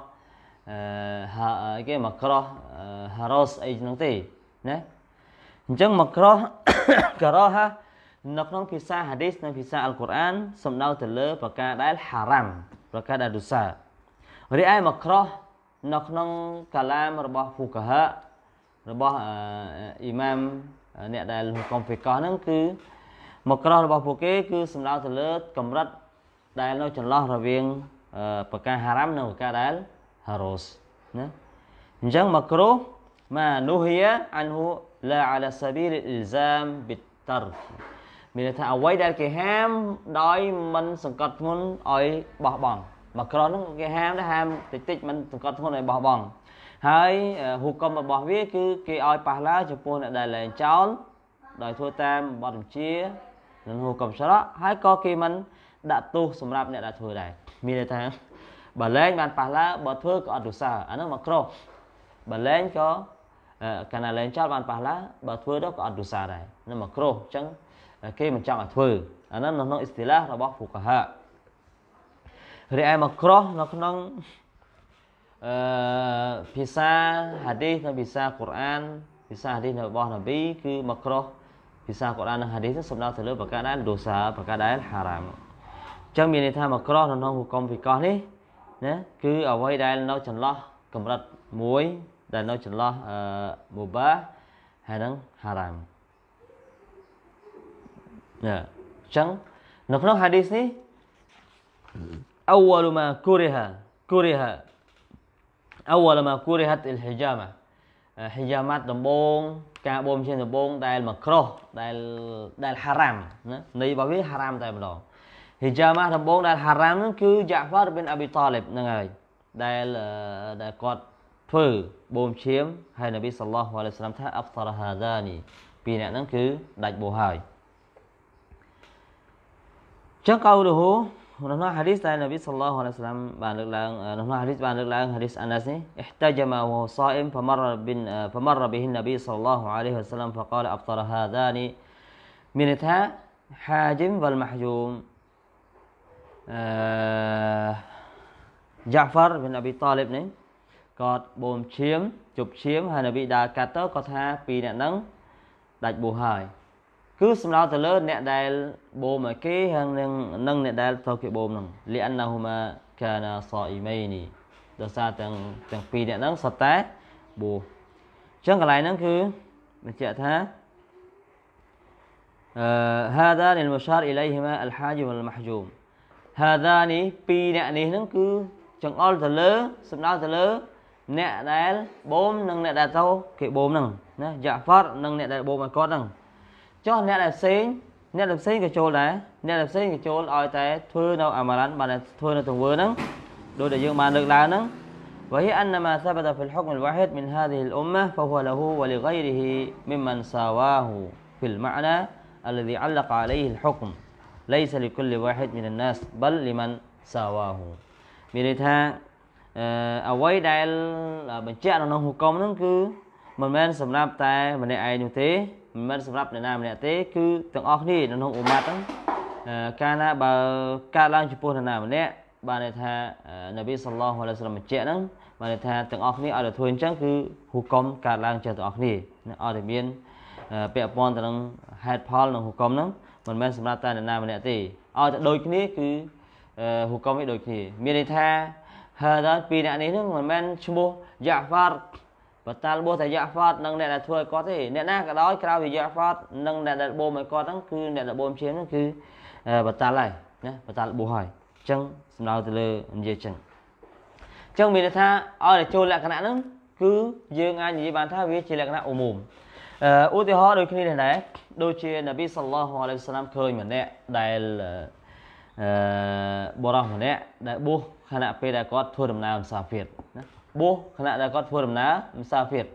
អឺគេមកក្រោះហារ៉ូសអីហ្នឹងទេណាអញ្ចឹងមកក្រោះការ៉ាហា នៅក្នុងភាសាហាឌីសនិងភាសាអល់កុរអានសំដៅទៅលើប្រការដែលហារ៉ាំប្រការដែលឌូសារីឯមកក្រោះនៅក្នុងកាឡាមរបស់ហ្វូកាហារបស់អ៊ីម៉ាមអ្នកដែលហុគមហ្វីកោះហ្នឹងគឺមកក្រោះរបស់ពួកគេគឺសំដៅទៅលើកម្រិតដែលនៅចន្លោះរវាងប្រការហារ៉ាំនិងប្រការដែលហារ៉ូសណាអញ្ចឹងមកក្រោះម៉ានូហ៊ីអានហ៊ូឡាអាឡាសាប៊ីលអ៊ីលហ្សាមប៊ីតរ មានន័យថាអ្វីដែលគេហាមដោយមិនសង្កត់ធ្ងន់ឲ្យបោះបង់មកក្រោះហ្នឹងគេហាមដែរហាមតិចតិចមិនសង្កត់ធ្ងន់ឲ្យបោះបង់ហើយហុគមរបស់វាគឺគេឲ្យប៉ះឡាចំពោះអ្នកដែលលែងចោលដោយធ្វើតាមបទបញ្ជានឹងហូកំស្រកហើយក៏គេមិនដាក់ទោសសម្រាប់អ្នកដែលធ្វើដែរមានន័យថាបើលែងបានប៉ះឡាបើធ្វើក៏អត់ទោសអានោះមកក្រោះបើលែងក៏កាលណាលែងចោលបានប៉ះឡាបើធ្វើទៅក៏អត់ទោសដែរនោះមកក្រោះអញ្ចឹង គេមិនចង់ឲ្យធ្វើអានោះនៅក្នុងអ៊ីស្ទីឡារបស់ហ្វូកាហារីឯមកក្រោះនៅក្នុងអឺភាសាហាឌីសនិងភាសាកូរ៉ានភាសាហាឌីសរបស់នប៊ីគឺមកក្រោះភាសាកូរ៉ាននិងហាឌីសសំដៅទៅលើប្រការដែលដូសាប្រការដែលហារ៉ាមអញ្ចឹងមានន័យថាមកក្រោះនៅក្នុងហុគមវិកោះនេះណាគឺអ្វីដែលនៅចន្លោះកម្រិតមួយដែលនៅចន្លោះអឺមូបាហើយនឹងហារ៉ាម ណាអញ្ចឹងនៅក្នុងហាឌីសនេះអវលម៉ាគូរីហាគូរីហាអវលម៉ាគូរីហាត់អ៊ីលហ៊ីយ៉ាម៉ាហ៊ីយ៉ាម៉ាត់ដំបងការបូមឈាមដំបងដែលមកក្រោះដែលដែលហារ៉ាមណាន័យរបស់វាហារ៉ាមតែម្ដងហ៊ីយ៉ាម៉ាដំបងដែលហារ៉ាមហ្នឹងគឺយ៉ាហ្វារប៊ីនអាប៊ីតាលីបហ្នឹងហើយដែលដែលគាត់ធ្វើបូមឈាមហើយនប៊ីសល្លោះអាឡៃសាឡាមថាអហ្វតរហាដានីពីរអ្នកហ្នឹងគឺដាច់បោះហើយ ចឹងកៅលហូ នៅក្នុងហាឌីសដែលនប៊ីសល្លោះអាឡៃសាឡាមបានលើកឡើងនៅក្នុងហាឌីសបានលើកឡើងហាឌីសអាណាសនេះ احتجم وهو صائم فمر بن فمر به النبي صلى الله عليه وسلم فقال افطر هذان من ثا حاجم والمحجوم Ja'far bin Abi Talib នេះគាត់បូមឈាមជប់ឈាមហើយនប៊ីដើរកាត់ទៅគាត់ថាពីរអ្នកហ្នឹងដាច់បួសហើយ គឺសំដៅទៅលើអ្នកដែលបូមឲ្យគេហើយនឹងនឹងអ្នកដែលទៅគេបូមហ្នឹងលីអានណាហ៊ូម៉ាកាណាសអ៊ីមីនីដោយសារទាំងទាំងពីរអ្នកហ្នឹងសុទ្ធតែបួសអញ្ចឹងកន្លែងហ្នឹងគឺបញ្ជាក់ថាអឺ هذا المشار اليهما الحاج والمحجوم هذا នេះពីរអ្នកនេះហ្នឹងគឺចង្អុលទៅលើសំដៅទៅលើអ្នកដែលបូមនិងអ្នកដែលទៅគេបូមហ្នឹងណាយ៉ាហ្វាត់និងអ្នកដែលបូមឲ្យគាត់ហ្នឹង ចុះអ្នកដែលផ្សេងអ្នកដែលផ្សេងក៏ចូលដែរអ្នកដែលផ្សេងក៏ចូលឲ្យតែធ្វើនៅអាម៉ាឡានបានធ្វើនៅទង្វើហ្នឹងដូចដែលយើងបានលើកឡើងហ្នឹង وهي أن ما ثبت في الحكم الواحد من هذه الأمة فهو له ولغيره ممن ساواه في المعنى الذي علق عليه الحكم ليس لكل واحد من الناس بل لمن ساواه មានន័យថាអ្វីដែលបញ្ជាក់នៅក្នុងហុកុំហ្នឹងគឺមិនមែនសម្រាប់តែម្នាក់ឯងនោះទេ មិនមែនសម្រាប់អ្នកណាម្នាក់ទេគឺទាំងអស់គ្នានៅក្នុងអ៊ុម៉ាត់ហ្នឹងកាលណាបើកើតឡើងចំពោះនរណាម្នាក់បានន័យថានប៊ីសល្លោះអាឡៃសាឡាមបញ្ជាក់ហ្នឹងបានន័យថាទាំងអស់គ្នាឲ្យតែធ្វើអញ្ចឹងគឺហុកុំកើតឡើងចេះទាំងអស់គ្នាឲ្យតែមានពាក់ព័ន្ធទៅនឹងហេតុផលក្នុងហុកុំហ្នឹងមិនមែនសម្រាប់តែនរណាម្នាក់ទេឲ្យតែដូចគ្នាគឺហុកុំនេះដូចគ្នាមានន័យថាហើយដល់ពីរអ្នកនេះហ្នឹងមិនមែនឈ្មោះយ៉ាហ្វាត បតាល់បោះតែយ៉ាហ្វាតនិងអ្នកដែលធ្វើឲ្យគាត់ទេអ្នកណាក៏ដោយក្រៅពីយ៉ាហ្វាតនិងអ្នកដែលបូមឲ្យគាត់ហ្នឹងគឺអ្នកដែលបូមឈាមហ្នឹងគឺបតាល់ហើយណាបតាល់បោះហើយអញ្ចឹងសំដៅទៅលើនិយាយអញ្ចឹងអញ្ចឹងមានន័យថាឲ្យតែចូលលក្ខណៈហ្នឹងគឺយើងអាចនិយាយបានថាវាជាលក្ខណៈអ៊ុមុំឧទាហរណ៍ដូចគ្នានេះដែរដូចជានប៊ីសល្លោះអាឡៃហ៊ីវសឡាមឃើញម្នាក់ដែលអឺបរោះម្នាក់ដែលបួសខណៈពេលដែលគាត់ធ្វើដំណើរមុសាហ្វៀតណា បួសខណៈដែលគាត់ធ្វើដំណើរមសាហ្វៀត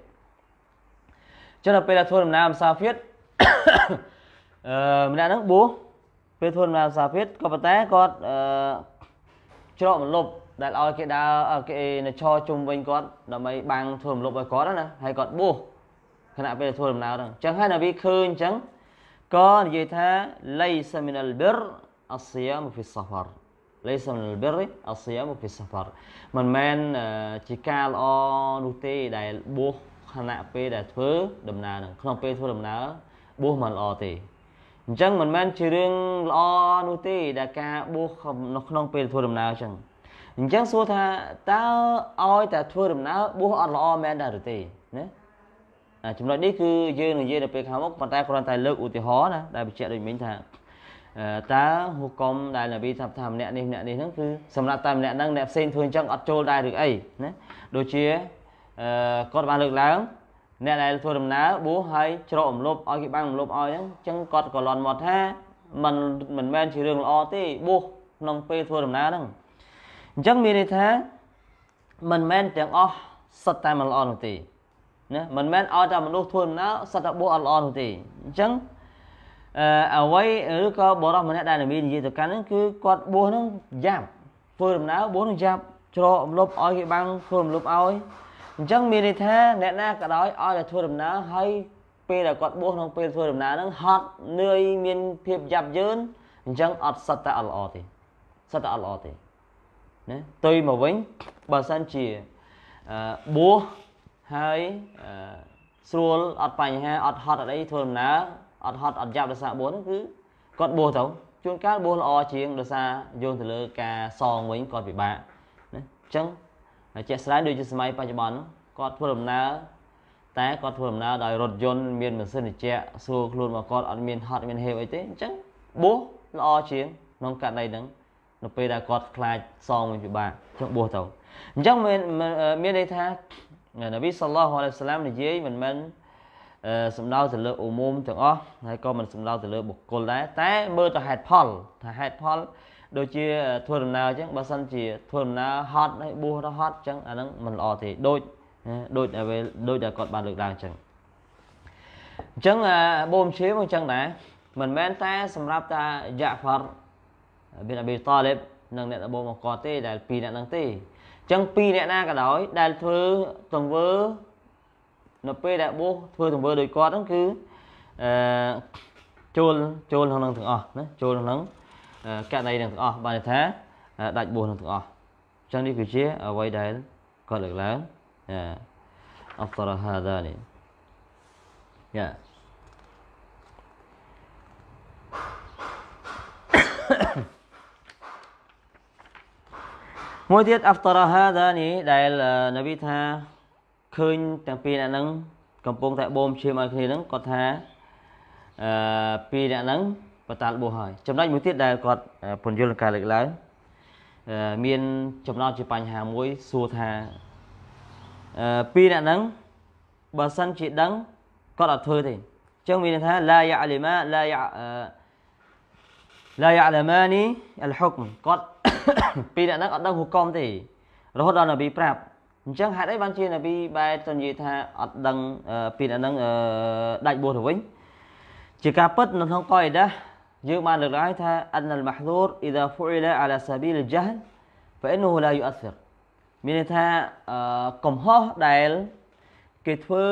ចឹងដល់ពេលដែលធ្វើដំណើរមសាហ្វៀតអឺម្នាក់ហ្នឹងបួសពេលធ្វើដំណើរមសាហ្វៀតក៏ប៉ុន្តែគាត់អឺច្រកមកលប់ដែលឲ្យគេដើរគេនៅឈរជុំវិញគាត់ដើម្បីបាំងធ្វើរំលប់ឲ្យគាត់ណាហើយគាត់បួសខណៈពេលធ្វើដំណើរហ្នឹងអញ្ចឹងហើយនៅវាឃើញអញ្ចឹងក៏និយាយថា laysa min al bir as-siyam fi safar លេសមលបិរិអសៀមពីសហ្វារមិនមែនជាការល្អនោះទេដែលបួសខណៈពេលដែលធ្វើដំណើរនឹងក្នុងពេលធ្វើដំណើរបួសមិនល្អទេអញ្ចឹងមិនមែនជារឿងល្អនោះទេដែលការបួសនៅក្នុងពេលធ្វើដំណើរអញ្ចឹងអញ្ចឹងសួរថាតើឲ្យតែធ្វើដំណើរបួសអត់ល្អមែនដែរឬទេណាចំណុចនេះគឺយើងនិយាយទៅពេលខាងមុខប៉ុន្តែគ្រាន់តែលើកឧទាហរណ៍ណាដែលបញ្ជាក់ដូចមិញថា តើហុកុំដែលនប៊ីថាថាម្នាក់នេះម្នាក់នេះហ្នឹងគឺសម្រាប់តែម្នាក់ហ្នឹងអ្នកផ្សេងធ្វើអញ្ចឹងអត់ចូលដែរឬអីណាដូចជាអឺគាត់បានលើកឡើងអ្នកដែលធ្វើដំណើរបួសហើយច្រករំលប់ឲ្យគេបាំងរំលប់ឲ្យហ្នឹងអញ្ចឹងគាត់ក៏លន់មកថាมันមិនមែនជារឿងល្អទេបួសក្នុងពេលធ្វើដំណើរហ្នឹងអញ្ចឹងមានន័យថាមិនមែនទាំងអស់សុទ្ធតែមិនល្អនោះទេណាមិនមែនឲ្យតែមនុស្សធ្វើដំណើរសុទ្ធតែបួសអត់ល្អនោះទេអញ្ចឹង អ្វីឬក៏បរិសម្នាក់ដែលមាននិយាយទៅកាន់ហ្នឹងគឺគាត់បួសហ្នឹងយ៉ាប់ធ្វើដំណើរបួសហ្នឹងយ៉ាប់ច្រកអំលប់ឲ្យគេបាំងធ្វើអំលប់ឲ្យអញ្ចឹងមានន័យថាអ្នកណាក៏ដោយឲ្យតែធ្វើដំណើរហើយពេលដែលគាត់បួសក្នុងពេលធ្វើដំណើរហ្នឹងហត់នឿយមានភាពយ៉ាប់យឺនអញ្ចឹងអត់សិតតែអត់ល្អទេសត្វតែអត់ល្អទេណាទុយមកវិញបើសិនជាបួសហើយស្រួលអត់បញ្ហាអត់ហត់អត់អីធ្វើដំណើរ អត់ហត់អត់យ៉ាប់ដោយសារបួសហ្នឹងគឺគាត់បួសទៅជួនកាលបួសល្អជាងដោយសារយោងទៅលើការសងវិញគាត់ពិបាកណាអញ្ចឹងជាក់ស្ដែងដូចជាសម័យបច្ចុប្បន្នគាត់ធ្វើដំណើរតែគាត់ធ្វើដំណើរដោយរថយន្តមានម៉ាស៊ីនត្រជាក់ស្រួលខ្លួនមកគាត់អត់មានហត់មានហេវអីទេអញ្ចឹងបួសល្អជាងក្នុងករណីហ្នឹងនៅពេលដែលគាត់ខ្លាចសងវិញពិបាកអញ្ចឹងបួសទៅអញ្ចឹងមានមានន័យថានប៊ីសល្លោះអាឡៃសាឡាមនិយាយមិនមែន សំដៅទៅលើអ៊ុមុមទាំងអស់ហើយក៏មិនសំដៅទៅលើបុគ្គលដែរតែមើលទៅហេតុផលថាហេតុផលដូចជាធ្វើដំណើរអញ្ចឹងបើសិនជាធ្វើដំណើរហត់ហើយបួសទៅហត់អញ្ចឹងអាហ្នឹងមិនល្អទេដូចដូចដូចដែលគាត់បានលើកឡើងអញ្ចឹងអញ្ចឹងបូមឈាមអញ្ចឹងដែរមិនមែនតែសម្រាប់តែយ៉ាហ្វារប៊ីនអាប៊ីតាលីបនឹងអ្នកដបូងរបស់គាត់ទេដែលពីរអ្នកហ្នឹងទេអញ្ចឹងពីរអ្នកណាក៏ដោយដែលធ្វើទង្វើ នៅពេលដែលបួសធ្វើទង្វើដោយគាត់ហ្នឹងគឺអឺចូលចូលក្នុងនឹងទាំងអស់ណាចូលក្នុងកណីនឹងទាំងអស់បានថាដាច់បួសនឹងទាំងអស់អញ្ចឹងនេះគឺជាអ្វីដែលគាត់លើកឡើងអហ្វរហាដានេះយ៉ាមួយទៀតអហ្វរហាដានេះដែលនប៊ីថា ឃើញទាំងពីរអ្នកហ្នឹងកំពុងតែបូមឈាមឲ្យគ្នាហ្នឹងគាត់ថាអឺពីរអ្នកហ្នឹងបតាល់បួសហើយចំណុចមួយទៀតដែលគាត់ពន្យល់ការលើកឡើងមានចំណោទជាបញ្ហាមួយសួរថាអឺពីរអ្នកហ្នឹងបើសិនជាដឹងគាត់អត់ធ្វើទេអញ្ចឹងមានន័យថាឡាយ៉ាលីម៉ាឡាយ៉ាឡាយ៉ាឡាម៉ានីអលហុកគាត់ពីរអ្នកហ្នឹងអត់ដឹងហុកមទេរហូតដល់នប៊ីប្រាប់ អញ្ចឹងហេតុអីបានជានប៊ីបែរទៅនិយាយថាអត់ដឹងពីអ្នកហ្នឹងដាច់បួសទៅវិញជាការពិតនៅក្នុងកអ៊ីដាយើងបានលើកឡើងថាអនលម៉ាហ្លូរអ៊ីដាហ្វូអ៊ីឡាអាឡាសាប៊ីលជហល فإنه لا يؤثر មានន័យថាកំហុសដែលគេធ្វើ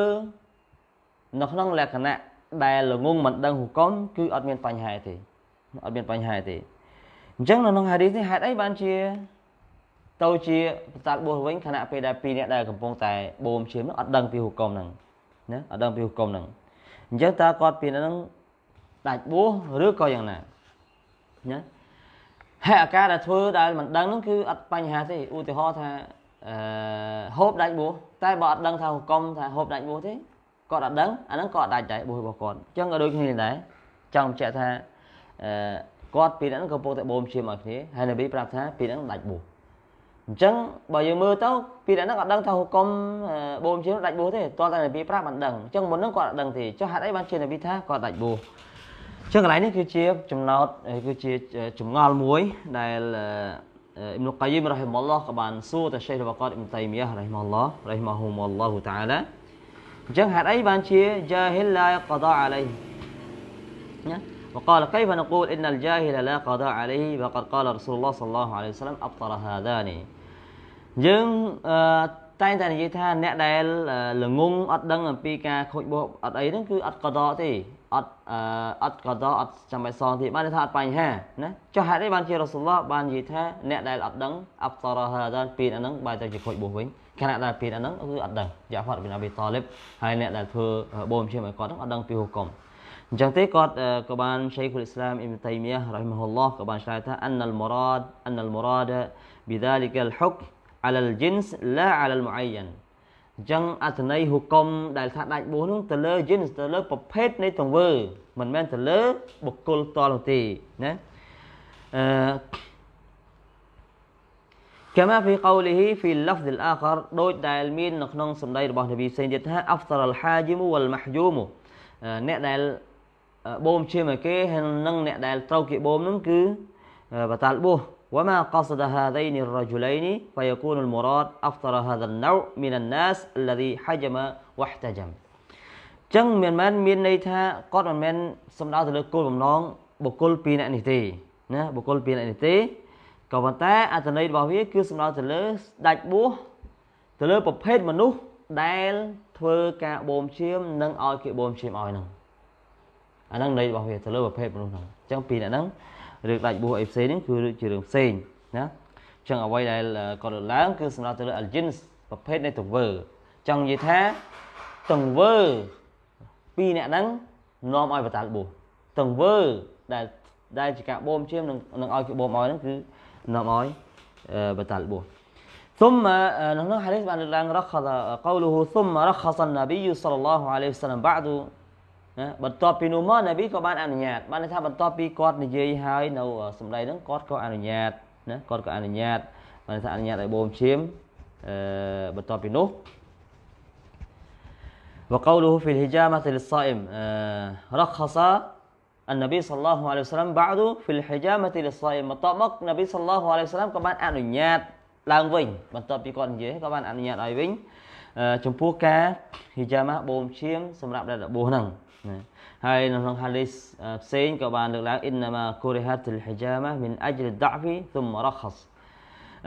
នៅក្នុងលក្ខណៈដែលល្ងងមិនដឹងហុកមគឺអត់មានបញ្ហាទេអត់មានបញ្ហាទេអញ្ចឹងនៅក្នុងហាឌីសនេះហេតុអីបានជា ទៅជាបតាល់បួសវិញខណៈពេលដែលពីរអ្នកដែលកំពុងតែបូមឈាមនោះអត់ដឹងពីហុកមហ្នឹងណាអត់ដឹងពីហុកមហ្នឹងអញ្ចឹងតើគាត់ពីហ្នឹងដាច់បួសឬក៏យ៉ាងណាណាហើយអាការដែលធ្វើដែលមិនដឹងហ្នឹងគឺអត់បញ្ហាទេឧទាហរណ៍ថាអឺហូបដាច់បួសតែបើអត់ដឹងថាហុកមថាហូបដាច់បួសទេគាត់អត់ដឹងអាហ្នឹងក៏អត់ដាច់ដែរបួសរបស់គាត់អញ្ចឹងក៏ដូចគ្នាដែរចង់បញ្ជាក់ថាអឺគាត់ពីហ្នឹងកំពុងតែបូមឈាមឲ្យគ្នាហើយនប៊ីប្រាប់ថាពីហ្នឹងដាច់បួស អញ្ចឹងបើយើងមើលទៅពីហ្នឹងអត់ដឹងថាហុកុំបូមជាដាច់បួសទេតើតែនប៊ីប្រាប់មិនដឹងអញ្ចឹងមុនហ្នឹងគាត់អត់ដឹងទេចុះហេតុអីបានជានប៊ីថាគាត់ដាច់បួសអញ្ចឹងកន្លែងនេះគឺជាចំណោទគឺជាចម្ងល់មួយដែលអ៊ីមនុកាយីមរ៉ហ៊ីម៉ុលឡោះក៏បានសួរទៅសេះរបស់គាត់អ៊ីមតៃមីយ៉ារ៉ហ៊ីម៉ុលឡោះរ៉ហ៊ីម៉ាហ៊ូមុលឡោះតាអាឡាអញ្ចឹងហេតុអីបានជាជាហ៊ីលឡាកដាអាឡៃណា وقال كيف نقول إن الجاهل لا قضاء عليه وقد قال رسول الله صلى الله عليه وسلم أبطل هذان យើងតែងតែនិយាយថាអ្នកដែលល្ងងអត់ដឹងអំពីការខូចបោះអត់អីហ្នឹងគឺអត់កដកទេអត់អត់កដកអត់ចាំបាច់សងទេបានថាអត់បញ្ហាណាចុះហេតុអីបានជារ៉ូស៊ូលឡោះបាននិយាយថាអ្នកដែលអត់ដឹងអបតរហាដានពីអាហ្នឹងបែរទៅជាខូចបោះវិញខណៈដែលពីអាហ្នឹងគឺអត់ដឹងយ៉ាហ្វាត់ប៊ីនអាប៊ីតាលីបហើយអ្នកដែលធ្វើបូមជាឲ្យគាត់ហ្នឹងអត់ដឹងពីហុកុំអញ្ចឹងទេគាត់ក៏បានឆេខុលអ៊ីស្លាមអ៊ីមតៃមីយ៉ារ៉ហ៊ីម៉ាហ៊ុលឡោះក៏បានឆ្លើយថាអានអលមូរ៉ាដអានអលមូរ៉ាដ بذلك الحكم على الجنس لا على المعين អញ្ចឹងអត្ថន័យហុកុំដែលថាដាច់បួសនោះទៅលើ jeans ទៅលើប្រភេទនៃទង្វើមិនមែនទៅលើបុគ្គលតលនោះទេណាអឺ كما في قوله في اللفظ الآخر ដូចដែលមាននៅក្នុងសម្ដីរបស់នប៊ីផ្សេងទៀតថា أفطر الحاجم والمحجوم អ្នកដែលបូមឈាមឲ្យគេហើយនឹងអ្នកដែលត្រូវគេបូមនោះគឺបតាល់បួស وما قصد هذين الرجلين فيكون المراد أفطر هذا النوع من الناس الذي حجم واحتجم ចឹងមិនមែនមានន័យថាគាត់មិនមែនសំដៅទៅលើគោលបំណងបុគ្គលពីរអ្នកនេះទេណាបុគ្គលពីរអ្នកនេះទេក៏ប៉ុន្តែអត្ថន័យរបស់វាគឺសំដៅទៅលើស្ដេចបួសទៅលើប្រភេទមនុស្សដែលធ្វើការបូមឈាមនិងឲ្យគេបូមឈាមឲ្យហ្នឹងអាហ្នឹងន័យរបស់វាទៅលើប្រភេទមនុស្សហ្នឹងអញ្ចឹងពីអ្នកហ្នឹង រឿងដាច់បួសអីផ្សេងហ្នឹងគឺជារឿងផ្សេងណាអញ្ចឹងអ្វីដែលគាត់លើកឡើងគឺសម្រាប់ទៅលើ al-jins ប្រភេទនៃទង្វើចង់និយាយថាទង្វើពីរអ្នកហ្នឹងនាំឲ្យបតាល់បួសទង្វើដែលដែលជាការបូមឈាមនឹងនឹងឲ្យគេបូមឲ្យហ្នឹងគឺនាំឲ្យបតាល់បួស ثم نحن حديث عن الآن رخص قوله ثم رخص النبي صلى الله عليه وسلم بعد ណាបន្ទាប់ពីនោះមកនប៊ីក៏បានអនុញ្ញាតបានថាបន្ទាប់ពីគាត់និយាយហើយនៅសម្ដីហ្នឹងគាត់ក៏អនុញ្ញាតណាគាត់ក៏អនុញ្ញាតបានថាអនុញ្ញាតឲ្យបូមឈាមអឺបន្ទាប់ពីនោះ وقوله في الحجامة للصائم رخص النبي صلى الله عليه وسلم بعد في الحجامة للصائم បន្ទាប់មកនប៊ីសល្លោះអាឡៃហ៊ីវសឡាមក៏បានអនុញ្ញាតឡើងវិញបន្ទាប់ពីគាត់និយាយក៏បានអនុញ្ញាតឲ្យវិញចំពោះការហ៊ីយ៉ាម៉ាបូមឈាមសម្រាប់ដែលរបួសហ្នឹង ណាហើយនៅក្នុង hadith ផ្សេងក៏បានលើកឡើង inna kurihat al hijama min ajli ad-da'fi thumma rakhas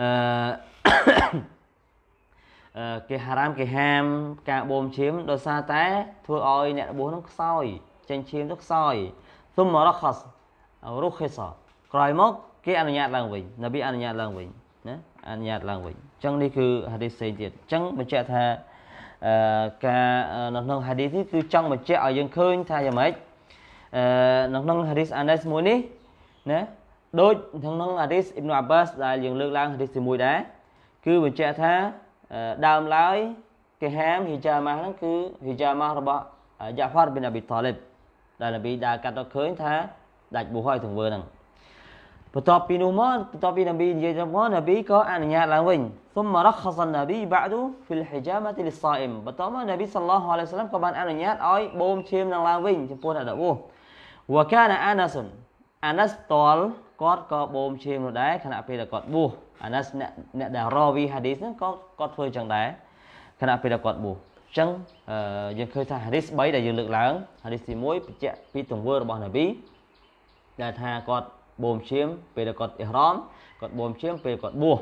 អឺគេហារ៉ាមគេហាម ការបូមឈាមដោយសារតែធ្វើឲ្យអ្នករបួសនឹងខ្សោយចេញឈាមទៅខ្សោយ thumma rakhas រុខិសក្រោយមកគេអនុញ្ញាតឡើងវិញនប៊ីអនុញ្ញាតឡើងវិញណាអនុញ្ញាតឡើងវិញអញ្ចឹងនេះគឺហាឌីសផ្សេងទៀតអញ្ចឹងបញ្ជាក់ថាអឺ ការនៅក្នុងហាឌីសនេះគឺចង់បញ្ជាក់ឲ្យយើងឃើញថាយ៉ាងម៉េចអឺនៅក្នុងហាឌីសអាណាសមួយនេះណាដូចក្នុងហាឌីសអ៊ីបនុអាបាសដែលយើងលើកឡើងហាឌីសទី1ដែរគឺបញ្ជាក់ថាដើមឡើយគេហាមហ៊ីជាម៉ាស់ហ្នឹងគឺហ៊ីជាម៉ាស់របស់យ៉ាហ្វារប៊ីនអាប៊ីតាលីបដែលនប៊ីដើរកាត់ទៅឃើញថាដាច់បួសហើយទង្វើហ្នឹង បន្ទាប់ពីនោះមកបន្ទាប់ពីនប៊ីនិយាយទៅមកនប៊ីក៏អនុញ្ញាតឡើងវិញ ثم رخص النبي بعد في الحجامه للصائم បន្ទាប់មកនប៊ីសល្លោះអាឡៃហ៊ីវសឡាមក៏បានអនុញ្ញាតឲ្យបូមឈាមនឹងឡើងវិញចំពោះអ្នកដបួស وكان انس អាណាស់តលគាត់ក៏បូមឈាមនោះដែរខណៈពេលដែលគាត់បួសអាណាស់អ្នកអ្នកដែលរវីហាឌីសហ្នឹងក៏គាត់ធ្វើចឹងដែរខណៈពេលដែលគាត់បួសអញ្ចឹងយើងឃើញថាហាឌីស3ដែលយើងលើកឡើងហាឌីសទី1បញ្ជាក់ពីទង្វើរបស់នប៊ីដែលថាគាត់ បូមឈាមពេលគាត់អ៊ីហ្រាមគាត់បូមឈាមពេលគាត់បួស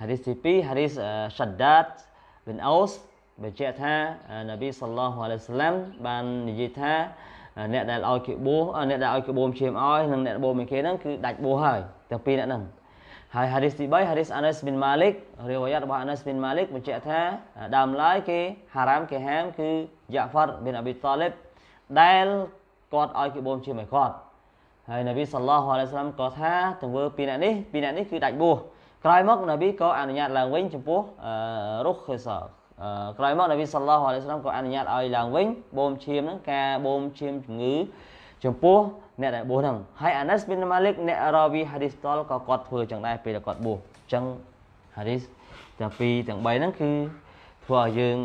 ហាឌីសទី2ហាឌីសសាត់ដាតប៊ិនអូសបញ្ជាក់ថានប៊ីសល្លោះអាឡៃហ៊ីវសឡាមបាននិយាយថាអ្នកដែលឲ្យគេបួសអ្នកដែលឲ្យគេបូមឈាមឲ្យនិងអ្នកបូមឲ្យគេហ្នឹងគឺដាច់បួសហើយទាំងពីរអ្នកហ្នឹងហើយហាឌីសទី3ហាឌីសអាណាសប៊ីនម៉ាលីករីវ៉ាយ៉ាតរបស់អាណាសប៊ីនម៉ាលីកបញ្ជាក់ថាដើមឡើយគេហារ៉ាមគេហាមគឺយ៉ាហ្វារប៊ីនអាប៊ីតាលីបដែលគាត់ឲ្យគេបូមឈាមឲ្យគាត់ ហើយនប៊ីសល្លោះអាឡៃសាឡាមក៏ថាទង្វើពីរអ្នកនេះពីរអ្នកនេះគឺដាច់បួសក្រោយមកនប៊ីក៏អនុញ្ញាតឡើងវិញចំពោះរុខខេសក្រោយមកនប៊ីសល្លោះអាឡៃសាឡាមក៏អនុញ្ញាតឲ្យឡើងវិញបូមឈាមហ្នឹងការបូមឈាមជំងឺចំពោះអ្នកដែលបួសហ្នឹងហើយអាណាស់ប៊ីនម៉ាលីកអ្នករ៉ាវីហាឌីសតលក៏គាត់ធ្វើចឹងដែរពេលដែលគាត់បួសអញ្ចឹងហាឌីសទាំងពីរទាំង3ហ្នឹងគឺធ្វើឲ្យយើង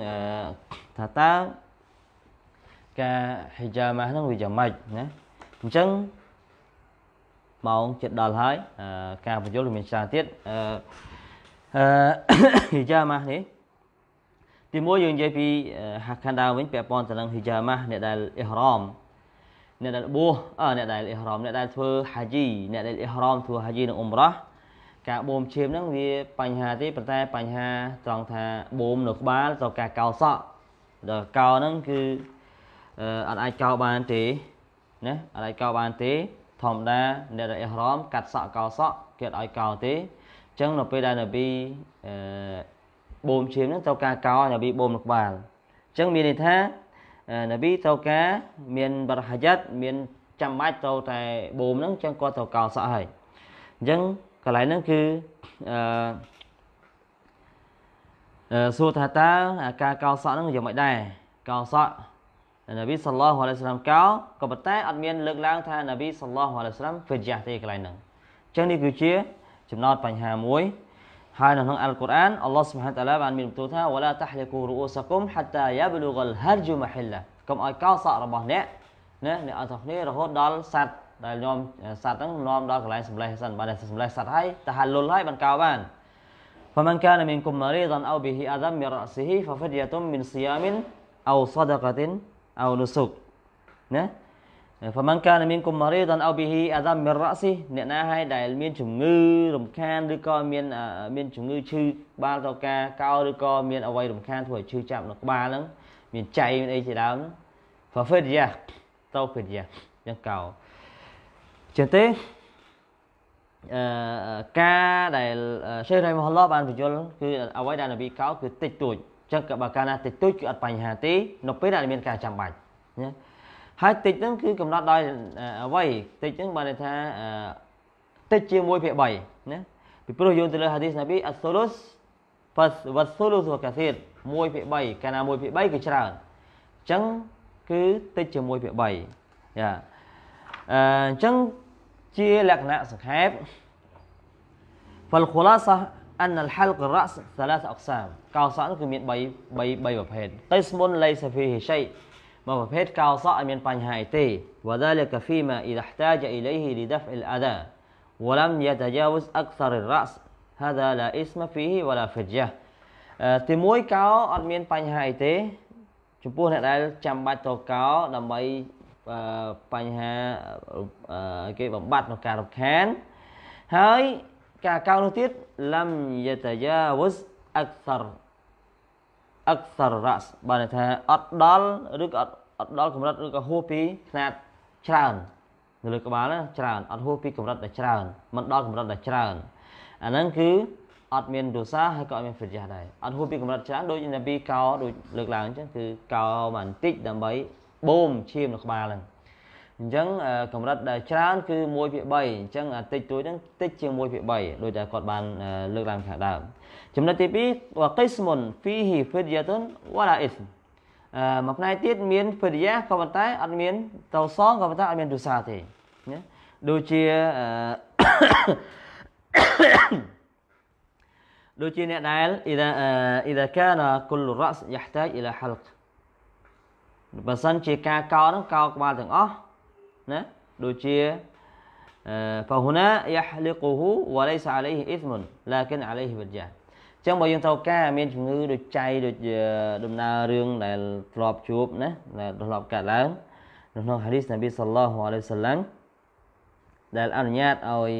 ថាតើការហិជាម៉ាស់ហ្នឹងវាយ៉ាងម៉េចណាអញ្ចឹង ម៉ោងជិតដល់ហើយការបញ្យល់មានច្រើនទៀតអឺហ៊ីយ៉ាម៉ាស់នេះទីមួយយើងនិយាយពីហាខានដាវិញពាក់ព័ន្ធទៅនឹងហ៊ីយ៉ាម៉ាស់អ្នកដែលអ៊ីហ្រាមអ្នកដែលបួសអ្នកដែលអ៊ីហ្រាមអ្នកដែលធ្វើហាជីអ្នកដែលអ៊ីហ្រាមធ្វើហាជីនិងអ៊ុំរ៉ាការបូមឈាមហ្នឹងវាបញ្ហាទេប៉ុន្តែបញ្ហាត្រង់ថាបូមនៅក្បាលទៅការកោសក់ដល់កោហ្នឹងគឺអត់អាចកោបានទេណាអត់អាចកោបានទេ ធម្មតាអ្នកដែលអ៊ីហ្រាមកាត់សក់កោសក់គេអត់ឲ្យកោទេអញ្ចឹងនៅពេលដែលនប៊ីអឺបូមឈាមហ្នឹងត្រូវការកោនប៊ីបូមនៅក្បាលអញ្ចឹងមានន័យថានប៊ីត្រូវការមានបរហយ៉ាត់មានចាំបាច់ត្រូវតែបូមហ្នឹងអញ្ចឹងគាត់ត្រូវកោសក់ហើយអញ្ចឹងកន្លែងហ្នឹងគឺអឺសួរថាតើការកោសក់ហ្នឹងយ៉ាងម៉េចដែរកោសក់ នប៊ីសល្លោះអាឡៃសាឡាមកោក៏ប៉ុន្តែអត់មានលើកឡើងថានប៊ីសល្លោះអាឡៃសាឡាមហ្វិយ៉ាទេកន្លែងហ្នឹងអញ្ចឹងនេះគឺជាចំណោទបញ្ហាមួយហើយនៅក្នុងអល់កុរអានអល់ឡោះស៊ុបហានតាឡាបានមានបន្ទូលថាវ៉ាឡាតះលីគូរូអ៊ូសាគុមហាតាយ៉ាប្លុកលហារជូមហ៊ីឡាកុំឲ្យកោសក់របស់អ្នកណាអ្នកអត់ទាំងគ្នារហូតដល់សัตว์ដែលញោមសัตว์ហ្នឹងនាំដល់កន្លែងសម្លេះសិនបានសម្លេះសัตว์ហើយតាហាលុលហើយបានកោបាន فمن كان منكم مريضا او به اذى من راسه ففدية من صيام او صدقة អោនុសុកណាហ្វមិនកានមានគុំម៉ារីដនអោប៊ីហ៊ីអាដាមីរ៉ាស៊ីអ្នកណាហើយដែលមានជំងឺរំខានឬក៏មានមានជំងឺឈឺក្បាលតកាកោឬក៏មានអវ័យរំខានធ្វើឲ្យឈឺចាប់នៅក្បាលហ្នឹងមានចៃមានអីជាដើមហ្វហ្វិតយ៉ាតោហ្វិតយ៉ាយ៉ាងកោចឹងទេអឺការដែលសេរីមហឡោបានបញ្យល់គឺអ្វីដែលនប៊ីកោគឺតិចតួច ចឹងក៏បើកាលណាតិចតួចគឺអត់បញ្ហាទេនៅពេលដែលមានការចាំបាច់ណាហើយតិចហ្នឹងគឺកំណត់ដោយអ្វីតិចហ្នឹងបានន័យថាតិចជា1ភាគ3ណាពីព្រោះយើងទៅលើហាឌីសណាប៊ីអសូលូសហ្វាសវ៉ាសូលូសវ៉ាកាស៊ីរ1ភាគ3កាលណា1ភាគ3គឺច្រើនអញ្ចឹងគឺតិចជា1ភាគ3យ៉ាអឺអញ្ចឹងជាលក្ខណៈសង្ខេប فالخلاصه أن الحلق الرأس ثلاث أقسام កោសក់គឺមាន3 3 3ប្រភេទ قسم ليس فيه شيء មួយប្រភេទកោសក់អត់មានបញ្ហាអីទេ وذلك فيما إذا احتاج إليه لدفع الأذى ولم يتجاوز أكثر الرأس هذا لا اسم فيه ولا فدية ទីមួយកោអត់មានបញ្ហាអីទេចំពោះអ្នកដែលចាំបាច់តកោដើម្បី បញ្ហាគេបំបត្តិក្នុងការរំខានហើយការកោនោះទៀត លំយតយាវសអក្សរអក្សររ៉ាសបានថាអត់ដល់ឬក៏អត់អត់ដល់កម្រិតឬក៏ហួសពីຂະຫນាតច្រើននៅលើក្បាលណាច្រើនអត់ហួសពីកម្រិតដែលច្រើនមិនដល់កម្រិតដែលច្រើនអាហ្នឹងគឺអត់មានទោសាហើយក៏អត់មានហ្វិយ៉ាដែរអត់ហួសពីកម្រិតច្រើនដូចនប៊ីកោដូចលើកឡើងអញ្ចឹងគឺកោបន្តិចដើម្បីបូមឈាមនៅក្បាលហ្នឹង អញ្ចឹងកម្រិតដែលច្រើនគឺ1ភាគ3អញ្ចឹងតិចតួចហ្នឹងតិចជាង1ភាគ3ដូចតែគាត់បានលើកឡើងខាងដើមចំណុចទី2វកិស្មុនហ្វីហ៊ីហ្វិយ៉ាតុនវ៉ាឡាអ៊ីស្មអឺមួយផ្នែកទៀតមានហ្វិយ៉ាក៏ប៉ុន្តែអត់មានតោសងក៏ប៉ុន្តែអត់មានទុសាទេណាដូចជាដូចជាអ្នកដែល إذا إذا كان كل الرأس يحتاج إلى حلق បើសិនជាការកោហ្នឹងកោក្បាលទាំងអស់ ណាដូចជា فهنا يحلقه وليس عليه إثم لكن عليه فدية ចឹងបើយើងត្រូវការមានជំងឺដូចចៃដូចដំណើររឿងដែលធ្លាប់ជួបណាដែលធ្លាប់កើតឡើងនៅក្នុងហាឌីសនប៊ីសល្លោះអាឡៃសាឡាំដែលអនុញ្ញាតឲ្យ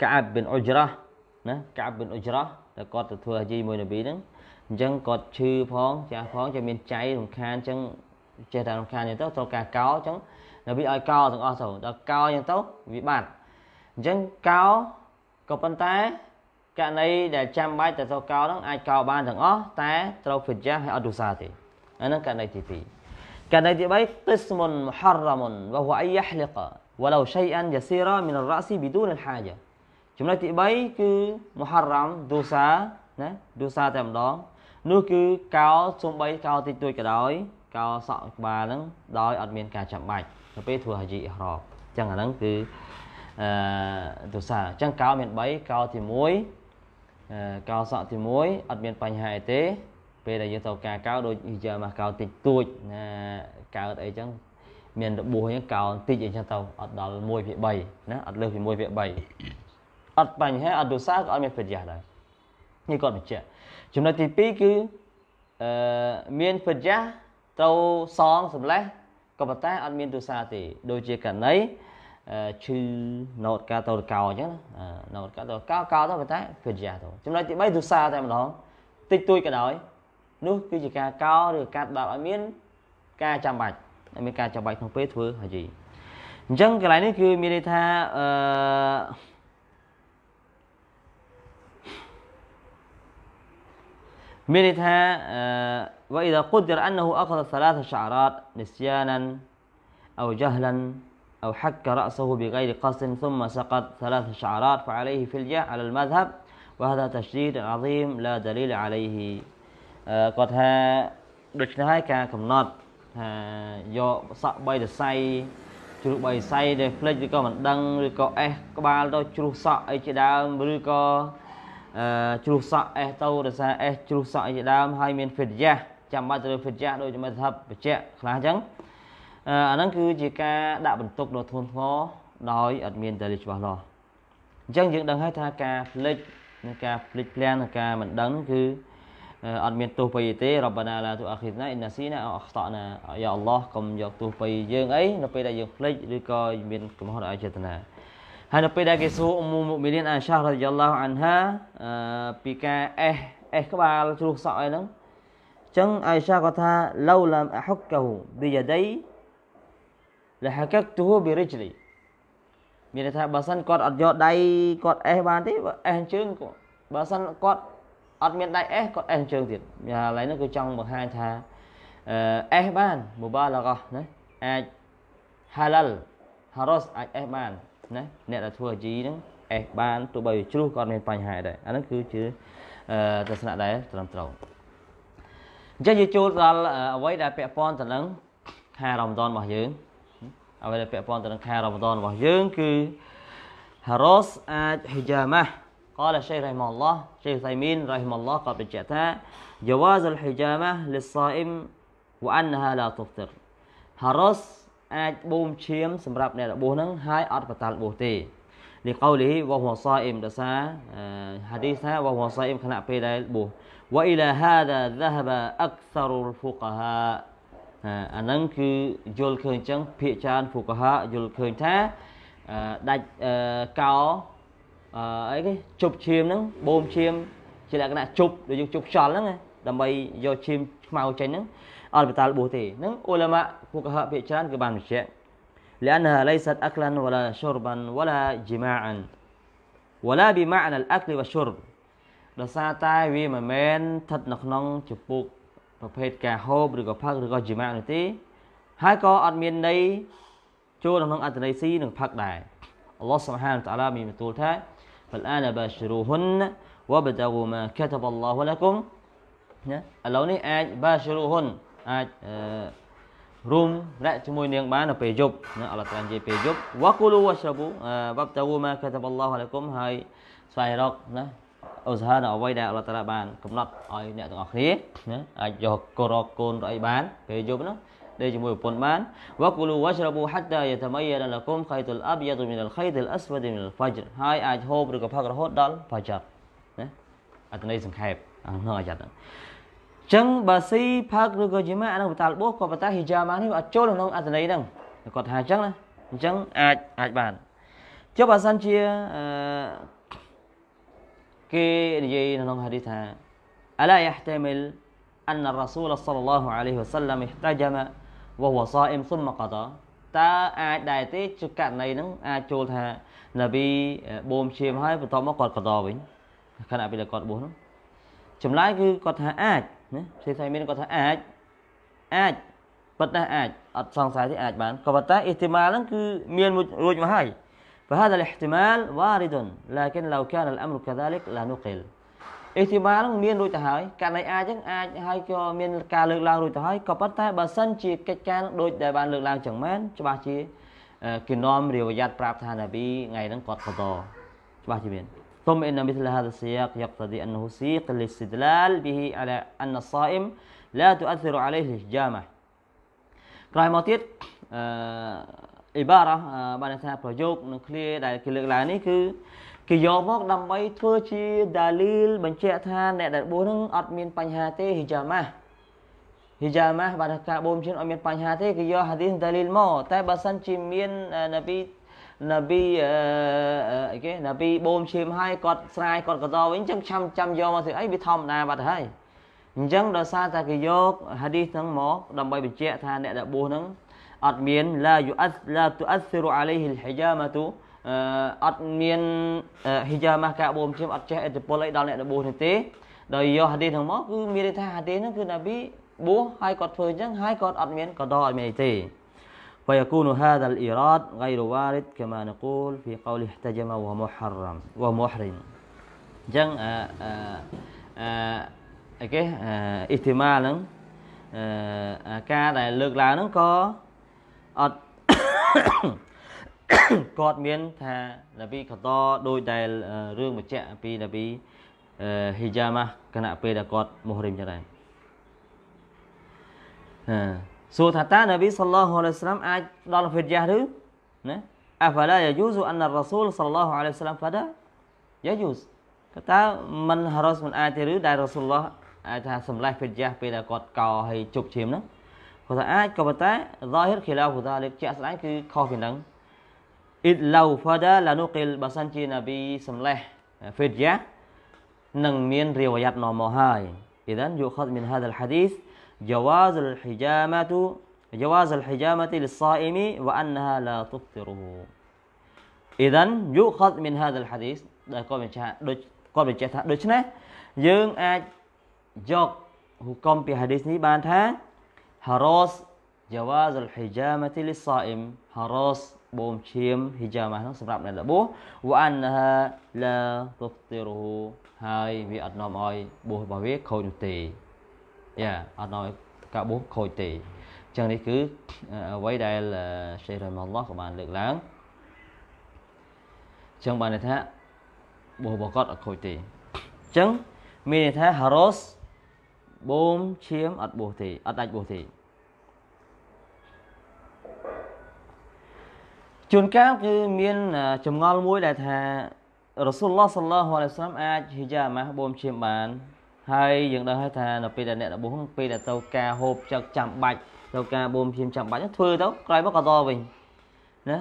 កាអាប់ប៊ិនអ៊ុជ្រ៉ាណាកាអាប់ប៊ិនអ៊ុជ្រ៉ាដែលគាត់ទៅធ្វើហាជីមួយនប៊ីហ្នឹងអញ្ចឹងគាត់ឈឺផងចាស់ផងចាំមានចៃរំខានអញ្ចឹងចេះតែរំខានអញ្ចឹងទៅត្រូវការកោអញ្ចឹង នប៊ីឲ្យកោទាំងអស់ទៅដល់កោអញ្ចឹងទៅវាបាត់អញ្ចឹងកោក៏ប៉ុន្តែករណីដែលចាំបាច់ទៅទៅកោហ្នឹងអាចកោបានទាំងអស់តែត្រូវហ្វិជាហើយអត់ទុសាទេអាហ្នឹងករណីទី2ករណីទី3 قسم محرم وهو أن يحلق ولو شيئا يسيرا من الرأس بدون الحاجة ចំណុចទី3គឺមហរ៉ាំទូសាណាទូសាតែម្ដងនោះគឺកោសំបីកោតិចតួចក៏ដោយកោសក់ក្បាលហ្នឹងដោយអត់មានការចាំបាច់ ទៅពេលធ្វើហាជីអ៊ីហ្រ៉បអញ្ចឹងអាហ្នឹងគឺអឺទូសាអញ្ចឹងកោមាន3កោទី1កោសក់ទី1អត់មានបញ្ហាអីទេ ពេលដែលយើងទៅការកោដូចហ៊ីយ៉ាមកកោតិចតួចណាកើតអីចឹងមានរបួសអញ្ចឹងកោតិចអីចឹងទៅអត់ដល់1ភាគ3ណាអត់លើសពី1ភាគ3អត់បញ្ហាអត់ទោសាក៏អត់មានប្រយោជន៍ដែរនេះគាត់បញ្ជាក់ចំណុចទី2គឺអឺមានប្រយោជន៍ត្រូវសងសម្លេះ ក៏ប៉ុន្តែអត់មានទោសាទេដូចជាករណីឈឺណូតកាតោកោអញ្ចឹងណូតកាតោកោកោទៅប៉ុន្តែប្រយោជន៍ទៅចំណុចទី3ទោសាតែម្ដងតិចតួចក៏ដោយនោះគឺជាការកោឬកាត់ដល់ឲ្យមាន ការចាំបាច់មានការចាំបាច់ក្នុងពេលធ្វើហាជីអញ្ចឹងកន្លែងនេះគឺមានន័យថាអឺ منها وإذا قدر أنه أخذ ثلاث شعرات نسيانا أو جهلا أو حك رأسه بغير قصد ثم سقط ثلاث شعرات فعليه فلية على المذهب وهذا تشديد عظيم لا دليل عليه គាត់ថាដូច្នេះហើយការកំណត់ថាយកសក់3ដសៃជ្រុះ3សៃដែលផ្លេចឬក៏មិនដឹងឬក៏អេះក្បាលទៅជ្រុះសក់អីជាដើមឬក៏អឺ ជ្រុះសក់អេសទៅដោយសារអេសជ្រុះសក់ជាដើមហើយមានហ្វិតយ៉ាចាំបាច់ទៅហ្វិតយ៉ាដូចមិត្តថាបច្ចៈខ្លះអញ្ចឹងអាហ្នឹងគឺជាការដាក់បន្ទុកដ៏ធ្ងន់ធ្ងរដោយអត់មានតែច្បាស់លាស់អញ្ចឹងយើងដឹងហើយថាការផ្លិចនិងការផ្លិចផ្លាំងនិងការមិនដឹងគឺអត់មានទោសបីទេរបាណាឡាទូអាខិរណាអ៊ីនណាស៊ីណាអខ្តណាយ៉ាអល់ឡោះកុំយកទោសបីយើងអីនៅពេលដែលយើងផ្លិចឬក៏មានកំហុសដោយចេតនា ហើយនៅពេលដែលគេសួរអ៊ុំមុមីនីនអាសារ៉ាឌីយ៉ាឡោះអានហាពីការអេសអេសក្បាលជ្រុះសក់អីហ្នឹងអញ្ចឹងអាសាគាត់ថាឡូឡាមអហុកកហូប៊ីយ៉ាដៃលហកកទូប៊ីរិជលីមានន័យថាបើសិនគាត់អត់យកដៃគាត់អេសបានទេអេសជើងបើសិនគាត់អត់មានដៃអេសគាត់អេសជើងទៀតឥឡូវនេះគឺចង់បង្ហាញថាអេសបានមូបាឡាកោះណាអាចហាឡាល់ហារ៉ូសអាចអេសបាន ណាអ្នកដែលធ្វើអាជីហ្នឹងអេសបានទោះបីជ្រុះក៏មានបញ្ហាដែរអាហ្នឹងគឺជាទស្សនៈដែលត្រឹមត្រូវអញ្ចឹងយើងចូលដល់អ្វីដែលពាក់ព័ន្ធទៅនឹងខែរ៉ាម៉ាឌនរបស់យើងអ្វីដែលពាក់ព័ន្ធទៅនឹងខែរ៉ាម៉ាឌនរបស់យើងគឺ Haros al-Hijamah កលសេះរ៉ៃម៉ាឡោះសេះសៃមីនរ៉ៃម៉ាឡោះក៏បញ្ជាក់ថា Jawaz al-Hijamah lis-sa'im wa annaha la tuftir Haros អាចបូមឈាមសម្រាប់អ្នករបួសហ្នឹងហើយអត់បតាល់បួសទេលីកោលីវ៉ាហ៊ូសាអ៊ីមដសាហាឌីសថាវ៉ាហ៊ូសាអ៊ីមខណៈពេលដែលបួសវ៉ាអ៊ីឡាហាដាហ្ហាបាអកសរុលហ្វុកាហាអាហ្នឹងគឺយល់ឃើញចឹងភាកចានហ្វុកាហាយល់ឃើញថាដាច់កោអីគេជប់ឈាមហ្នឹងបូមឈាមជាលក្ខណៈជប់ដូចយើងជប់ខ្យល់ហ្នឹងដើម្បីយកឈាមខ្មៅចេញហ្នឹង អត់បតាលបួសទេហ្នឹងអ៊ូឡាម៉ាហ្វូកាហាភាកច្រើនគឺបានបញ្ជាក់ لأنها ليست أكلا ولا شربا ولا جماعا ولا بمعنى الأكل والشرب ដោយសារតែវាមិនមែនស្ថិតនៅក្នុងចំពោះប្រភេទការហូបឬក៏ផឹកឬក៏ជីម៉ានោះទេហើយក៏អត់មានន័យចូលក្នុងអត្ថន័យស៊ីនិងផឹកដែរអល់ឡោះសុបហានតាឡាមានបន្ទូលថា فالآن باشروهن وابتغوا ما كتب الله لكم ណាឥឡូវនេះអាច باشروهن អាចរួមរៈជាមួយនាងបាននៅពេលយប់ណាអល់ឡោះត្រាននិយាយពេលយប់វ៉ាគូលូវ៉ាស្រប៊ូវ៉ាប់តាវូម៉ាកាតាបអល់ឡោះអាឡៃគុំហើយស្វែងរកណាឧស្សាហ៍នៅអ្វីដែលអល់ឡោះតាឡាបានកំណត់ឲ្យអ្នកទាំងអស់គ្នាណាអាចយកកូរកកូនអីបានពេលយប់ហ្នឹងដេកជាមួយប្រពន្ធបានវ៉ាគូលូវ៉ាស្រប៊ូហាត់តាយតមយនលគុំខៃតុលអបយតុមីនលខៃតុលអស្វឌមីនលហ្វាជ្រហើយអាចហូបឬក៏ផឹករហូតដល់ហ្វាជ្រណាអត្ថន័យសង្ខេបក្នុងអាយ៉ាត់ហ្នឹង ចឹងបើស៊ីផឹកឬក៏ជាម៉ាអានឹងបតាលបោះក៏ប៉ុន្តែហ៊ីយ៉ាម៉ានេះអត់ចូលក្នុងអត្ថន័យហ្នឹងគាត់ថាអញ្ចឹងណាអញ្ចឹងអាចអាចបានចុះបើសិនជាអឺគេនិយាយក្នុងហាឌីសថា ألا يحتمل أن الرسول صلى الله عليه وسلم احتجم وهو صائم ثم قضى តើអាចដែរទេជាករណីហ្នឹងអាចចូលថានប៊ីបូមឈាមហើយបន្ទាប់មកគាត់កតវិញខណៈពេលគាត់បួសហ្នឹងចម្លើយគឺគាត់ថាអាច ណាផ្សេងផ្សេងមានគាត់ថាអាចអាចប៉ុន្តែអាចអត់សង្ស័យទេអាចបានក៏ប៉ុន្តែអ៊ីទីម៉ាលហ្នឹងគឺមានរួចមកហើយ فهذا الاحتمال وارد لكن لو كان الامر كذلك لا نقل អ៊ីទីម៉ាលហ្នឹងមានរួចទៅហើយករណីអាចហ្នឹងអាចហើយក៏មានការលើកឡើងរួចទៅហើយក៏ប៉ុន្តែបើសិនជាកិច្ចការដូចដែលបានលើកឡើងចឹងមែនច្បាស់ជាគេនាំរាវយ៉ាត់ប្រាប់ថាណាប៊ីថ្ងៃហ្នឹងគាត់បន្តច្បាស់ជាមាន ثم إن مثل هذا السياق يقتضي أنه سيق الاستدلال به على أن الصائم لا تؤثر عليه الحجامة ក្រោយមកទៀតអឺអ៊ីបារ៉ាបានថាប្រយោគនឹងឃ្លាដែលគេលើកឡើងនេះគឺគេយកមកដើម្បីធ្វើជាដាលីលបញ្ជាក់ថាអ្នកដែលបួសនឹងអត់មានបញ្ហាទេហ៊ីយ៉ាម៉ាហ៊ីយ៉ាម៉ាបានថាការបូមជឿនអត់មានបញ្ហាទេគេយកហាឌីសដាលីលមកតែបើសិនជាមាននប៊ី នប៊ីអីគេនប៊ីបូមឈាមហើយគាត់ស្រាយគាត់កតវិញអញ្ចឹងចាំចាំយកមកធ្វើអីវាធម្មតាបាត់ហើយអញ្ចឹងដោយសារតែគេយកហាឌីសហ្នឹងមកដើម្បីបញ្ជាក់ថាអ្នកដែលបួសហ្នឹងអត់មានឡាយូអស្ឡាទូអស្សិរអាឡៃហ៊ីលហ៊ីយ៉ាម៉ាទូអត់មានហ៊ីយ៉ាម៉ាកាបូមឈាមអត់ចេះឥទ្ធិពលអីដល់អ្នកដែលបួសនេះទេដោយយកហាឌីសហ្នឹងមកគឺមានន័យថាហាឌីសហ្នឹងគឺនប៊ីបួសហើយគាត់ធ្វើអញ្ចឹងហើយគាត់អត់មានកតអត់មានអីទេ فيكون هذا الإيراد غير وارد كما نقول في قول احتجم وهو محرم وهو محرم អញ្ចឹងអឺអឺអីគេអ៊ីស្ទីម៉ាហ្នឹងអឺការដែលលើកឡើងហ្នឹងក៏អត់គាត់មានថានប៊ីកតដោយដែលរឿងបញ្ជាក់ពីនប៊ីហ៊ីយ៉ាម៉ាគណៈពេលដែលគាត់មុហរិមចឹងដែរអឺ សួរថាតើនប៊ីសល្លោះអាឡៃហ៊ីវសាឡាមអាចដល់ហ្វីតយ៉ាឬណាអាហ្វាឡាយ៉ាយូស៊ូអានរ៉ាស៊ូលសល្លោះអាឡៃហ៊ីវសាឡាមហ្វាដាយ៉ាយូសតើមិនហារ៉ូសមិនអាចទេឬដែលរ៉ាស៊ូលឡោះអាចថាសម្លេះហ្វីតយ៉ាពេលដែលគាត់កោឲ្យជប់ឈាមហ្នឹងគាត់ថាអាចក៏ប៉ុន្តែ ظاهر خلاف ذلك ជាក់ស្ដែងគឺខុសពីហ្នឹង إذ لو فدا لنقل បើសិនជានប៊ីសម្លេះហ្វីតយ៉ានឹងមានរាវយ៉ាត់នាំមកហើយ إذا يؤخذ من هذا الحديث جواز الحجامة جواز الحجامة للصائم وأنها لا تفطره إذا يؤخذ من هذا الحديث ដែលគាត់បញ្ជាក់ដូចគាត់បញ្ជាក់ថាដូច្នេះយើងអាចយកហុកមពីហាឌីសនេះបានថា haros jawaz al hijamati lis saim haros បូមឈាម hijamah ហ្នឹងសម្រាប់អ្នករបួស wa annaha la tuftiruhu ហើយវាអត់នាំឲ្យបួសរបស់វាខូចនោះទេ យ៉ាអត់ឲ្យការបួសខូចទេអញ្ចឹងនេះគឺអ្វីដែលសេះរ៉ាម៉ាឡោះក៏បានលើកឡើងអញ្ចឹងបានន័យថាបួសរបស់គាត់អត់ខូចទេអញ្ចឹងមានន័យថាហារ៉ូសបូមឈាមអត់បួសទេអត់ដាច់បួសទេជួនកាលគឺមានចម្ងល់មួយដែលថារ៉ាស៊ូលឡោះសល្លោះអាឡៃសាឡាមអាចហ៊ីយ៉ាម៉ាស់បូមឈាមបាន ហើយយើងដឹងហើយថានៅពេលដែលអ្នករបួសពេលដែលទៅការហូបចឹកចាំបាច់ ត្រូវការបូមឈាមចាំបាច់ធ្វើទៅក្រោយមកក៏តវិញណា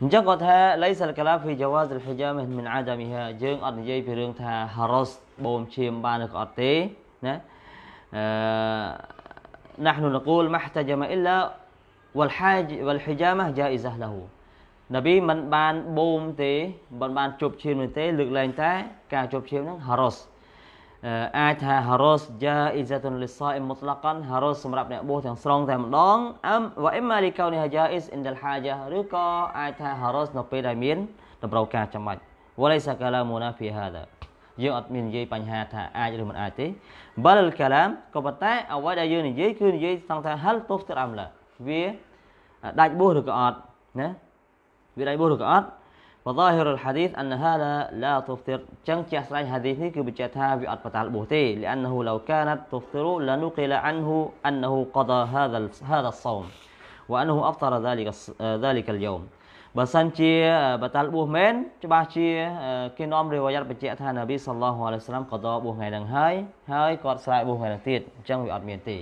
អញ្ចឹងគាត់ថា ليس الكلام في جواز الحجامه من عدمها យើងអត់និយាយពីរឿងថា haros បូមឈាមបានឬក៏អត់ទេណាអឺ نحن نقول ما احتجم الا والحاج والحجامه جائزه له នប៊ីមិនបានបូមទេមិនបានជប់ឈាមនោះទេលើកលែងតែការជប់ឈាមហ្នឹង haros អាចថា haros jaizatun lis-sa'im mutlaqan haros សម្រាប់អ្នកបួសទាំងស្រុងតែម្ដងអឹមវ៉ាអ៊ីម៉ាលីកោនី jaiz indal haja ឬក៏អាចថា haros នៅពេលដែលមានតម្រូវការចាំបាច់វ៉ាឡៃសាកាឡាមូណាហ្វីហាដាយើងអត់មាននិយាយបញ្ហាថាអាចឬមិនអាចទេបាល់កាឡាមក៏ប៉ុន្តែអ្វីដែលយើងនិយាយគឺនិយាយស្ទង់ថាហលទុហ្ទិរអំឡាវាដាច់បួសឬក៏អត់ណា វាដាច់បួសឬក៏អត់ وظاهر الحديث أن هذا لا تفطر جن جسرين حديث كي بجتها في أطبطال بوتي لأنه لو كانت تفطر لنقل عنه أنه قضى هذا هذا الصوم وأنه أفطر ذلك ذلك اليوم បើសិនជាបតាល់បួសមែនច្បាស់ជាគេនាំរិវយ៉ាត់បញ្ជាក់ថានប៊ីសល្លោះអាឡៃសាឡាំក៏តបួសថ្ងៃហ្នឹងហើយហើយគាត់ស្រែកបួសថ្ងៃហ្នឹងទៀតអញ្ចឹងវាអត់មានទេ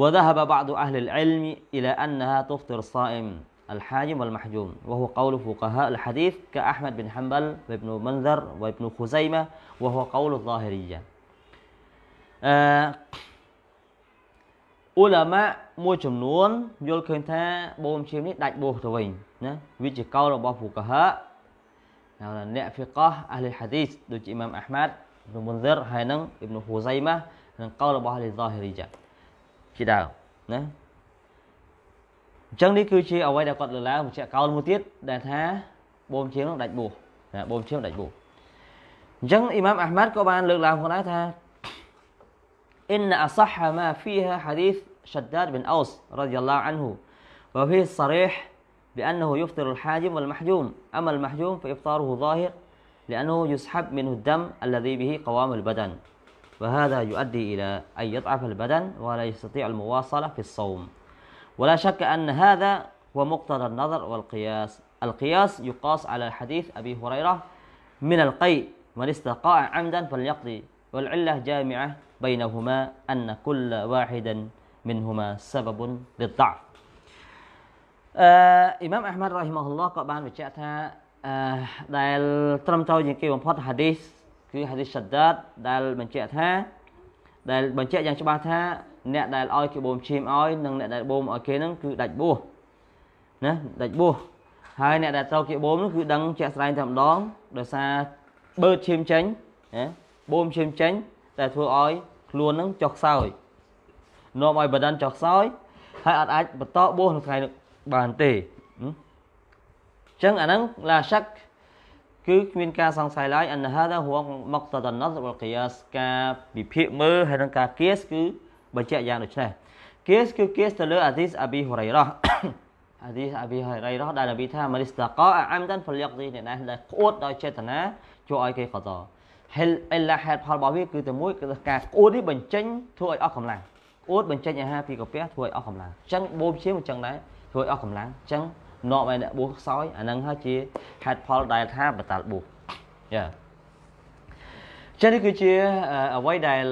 وذهب بعض أهل العلم إلى أنها تفطر الصائم الحاجم والمحجوم وهو قول فقهاء الحديث كأحمد بن حنبل وابن منذر وابن خزيمة وهو قول الظاهرية អ៊ូឡាម៉ាមួយចំនួនយល់ឃើញថាបូមឈាមនេះដាច់បោះទៅវិញណាវាជាកោលរបស់ហ្វូកាហាអ្នកហ្វីកោះអះលីហាឌីសដូចជាអ៊ីម៉ាមអាហ្មាត់អ៊ីប៊ុនមុនហ្សិរហើយនឹងអ៊ីប៊ុនហ៊ូសៃម៉ានិងកោលរបស់អះលីហ្សាហ៊ីរីយ៉ាជាដើមណា អញ្ចឹងនេះគឺជាអ្វីដែលគាត់លើកឡើងបញ្ជាក់កោលមួយទៀតដែលថាបូមឈាមនឹងដាច់បួសបូមឈាមដាច់បួសអញ្ចឹងអ៊ីម៉ាមអាហ្មាត់ក៏បានលើកឡើងផងដែរថា إن أصح ما فيها حديث شداد بن أوس رضي الله عنه وفيه الصريح بأنه يفطر الحاجم والمحجوم أما المحجوم فإفطاره ظاهر لأنه يسحب منه الدم الذي به قوام البدن وهذا يؤدي إلى أن يضعف البدن ولا يستطيع المواصلة في الصوم ولا شك أن هذا هو مقتضى النظر والقياس القياس يقاس على حديث أبي هريرة من القيء من استقاء عمدا فليقضي والعلة جامعة بينهما أن كل واحد منهما سبب للضعف آه إمام أحمد رحمه الله ក៏បានបញ្ជាក់ថាអឺដែលត្រឹមត្រូវជាងគេបំផុតហាឌីសគឺហាឌីស shaddad ដែលបញ្ជាក់ថា ដែលបញ្ជាក់យ៉ាងច្បាស់ថាអ្នកដែលឲ្យគេបូមឈាមឲ្យនិងអ្នកដែលបូមឲ្យគេហ្នឹងគឺដាច់បួសណាដាច់បួសហើយអ្នកដែលត្រូវគេបូមនោះគឺដឹងជាក់ស្ដែងតែម្ដងដោយសារបឺតឈាមចេញណាបូមឈាមចេញតែធ្វើឲ្យខ្លួនហ្នឹងចុះខ្សោយនាំឲ្យបដិនចុះខ្សោយហើយអត់អាចបន្តបួសនៅថ្ងៃនេះបានទេអញ្ចឹងអាហ្នឹងឡាសាក់ គឺគ្មានការសង្ស័យឡើយអនហាដាហួមកតដណសវលកយ៉ាសការវិភាគមើលហើយនឹងការគៀសគឺបញ្ជាក់យ៉ាងដូចនេះគៀសគឺគៀសទៅលើអាឌីសអាប៊ីហ៊ូរ៉ៃរ៉ាអាឌីសអាប៊ីហ៊ូរ៉ៃរ៉ាដែលនប៊ីថាម៉ាលីស្តាកអាមដានហ្វលយ៉ាក់ឌីអ្នកណាដែលក្អួតដោយចេតនាជួយឲ្យគេកតហិលអិលាហេតផលរបស់វាគឺតែមួយគឺការក្អួតនេះបញ្ចេញធ្វើឲ្យអស់កម្លាំងក្អួតបញ្ចេញអាហារពីកាពះធ្វើឲ្យអស់កម្លាំងអញ្ចឹងបូមឈាមអញ្ចឹងដែរធ្វើឲ្យអស់កម្លាំងអញ្ចឹង នាំឲ្យអ្នកបួសខ្សោយអានឹងហើយជាហេតុផលដែលថាបតាល់បួសយ៉ាចឹងនេះគឺជាអ្វីដែល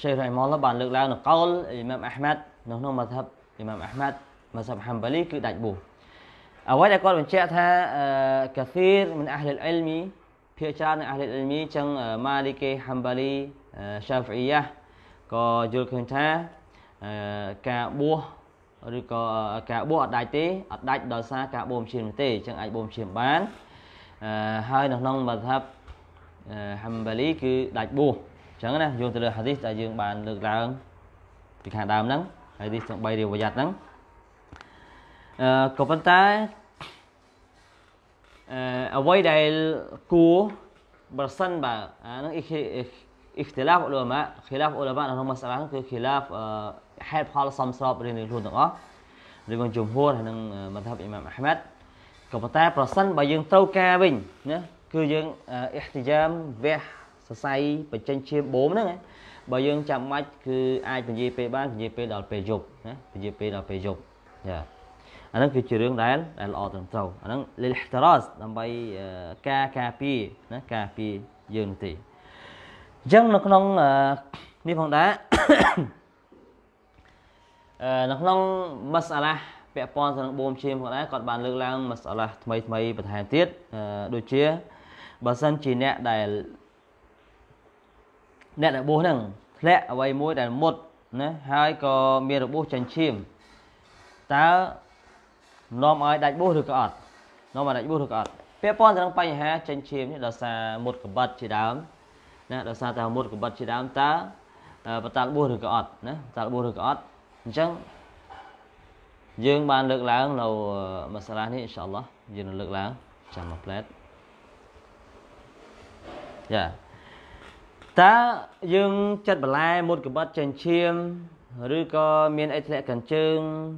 ឆេរ៉ៃម៉ុលបានលើកឡើងនៅកោលអ៊ីម៉ាមអាហ្មាត់នៅក្នុងមធ្យបអ៊ីម៉ាមអាហ្មាត់មធ្យបហាំបាលីគឺដាច់បួសអ្វីដែលគាត់បញ្ជាក់ថាកាធីរមិនអះលអ៊ីលមីភាគច្រើននៃអះលអ៊ីលមីចឹងម៉ាលីកេហាំបាលីសាហ្វីយ៉ាក៏យល់ឃើញថាការបួស ឬក៏ការបួសអត់ដាច់ទេអត់ដាច់ដោយសារការបូមឈាមទេអញ្ចឹងអាចបូមឈាមបានហើយនៅក្នុងមធ្យបហាំបាលីគឺដាច់បួសអញ្ចឹងណាយោងទៅលើហាឌីសដែលយើងបានលើកឡើងពីខាងដើមហ្នឹងហាឌីសទាំង3រៀបវយ៉ាត់ហ្នឹងអឺក៏ប៉ុន្តែអឺអ្វីដែលគួរបើសិនបើអាហ្នឹងអ៊ីខ្ទីឡាហ្វអ៊ុលម៉ាខីឡាហ្វអ៊ុលម៉ានៅក្នុងមសាឡាហ្នឹងគឺខីឡាហ្វ ហេតុផលសំស្របរៀងៗខ្លួនទាំងអស់ឬក៏ជំហួរហើយនឹងមធ្យបអ៊ីម៉ាមអាហ្មាត់ក៏ប៉ុន្តែប្រសិនបើយើងត្រូវការវិញណាគឺយើងអ៊ីហ្ទីយ៉ាមវះសរសៃបញ្ចេញឈាមបូមហ្នឹងបើយើងចាំបាច់គឺអាចពញាពេលបានពញាពេលដល់ពេលយប់ណាពញាពេលដល់ពេលយប់យ៉ាអាហ្នឹងគឺជារឿងដែលដែលល្អត្រឹមត្រូវអាហ្នឹងលិលហតរ៉ាសដើម្បីការការពារណាការពារយើងទេអញ្ចឹងនៅក្នុងនេះផងដែរអឺ នៅក្នុងមសាឡាពាក់ព័ន្ធទៅនឹងបូមឈាមផងដែរគាត់បានលើកឡើងមសាឡាថ្មីថ្មីបន្ថែមទៀតដូចជាបើសិនជាអ្នកដែលអ្នកដែលបួសហ្នឹងធ្លាក់អ្វីមួយដែលមុតណាហើយក៏មានរបួសចិញ្ចៀមតើនាំឲ្យដាច់បួសឬក៏អត់នាំឲ្យដាច់បួសឬក៏អត់ពាក់ព័ន្ធទៅនឹងបញ្ហាចិញ្ចៀមនេះដោយសារមុតកបិតជាដើមណាដោយសារតែមុតកបិតជាដើមតើបតាល់បួសឬក៏អត់ណាបតាល់បួសឬក៏អត់ អញ្ចឹងយើងបានលើកឡើងនៅមសាឡានេះអ៊ីនសាអល់ឡោះយើងនឹងលើកឡើងចាំមួយផ្លែតយ៉ាតើយើងចិត្តបន្លែមុតកបិតចិញ្ចៀមឬក៏មានអីធ្លាក់កញ្ជើង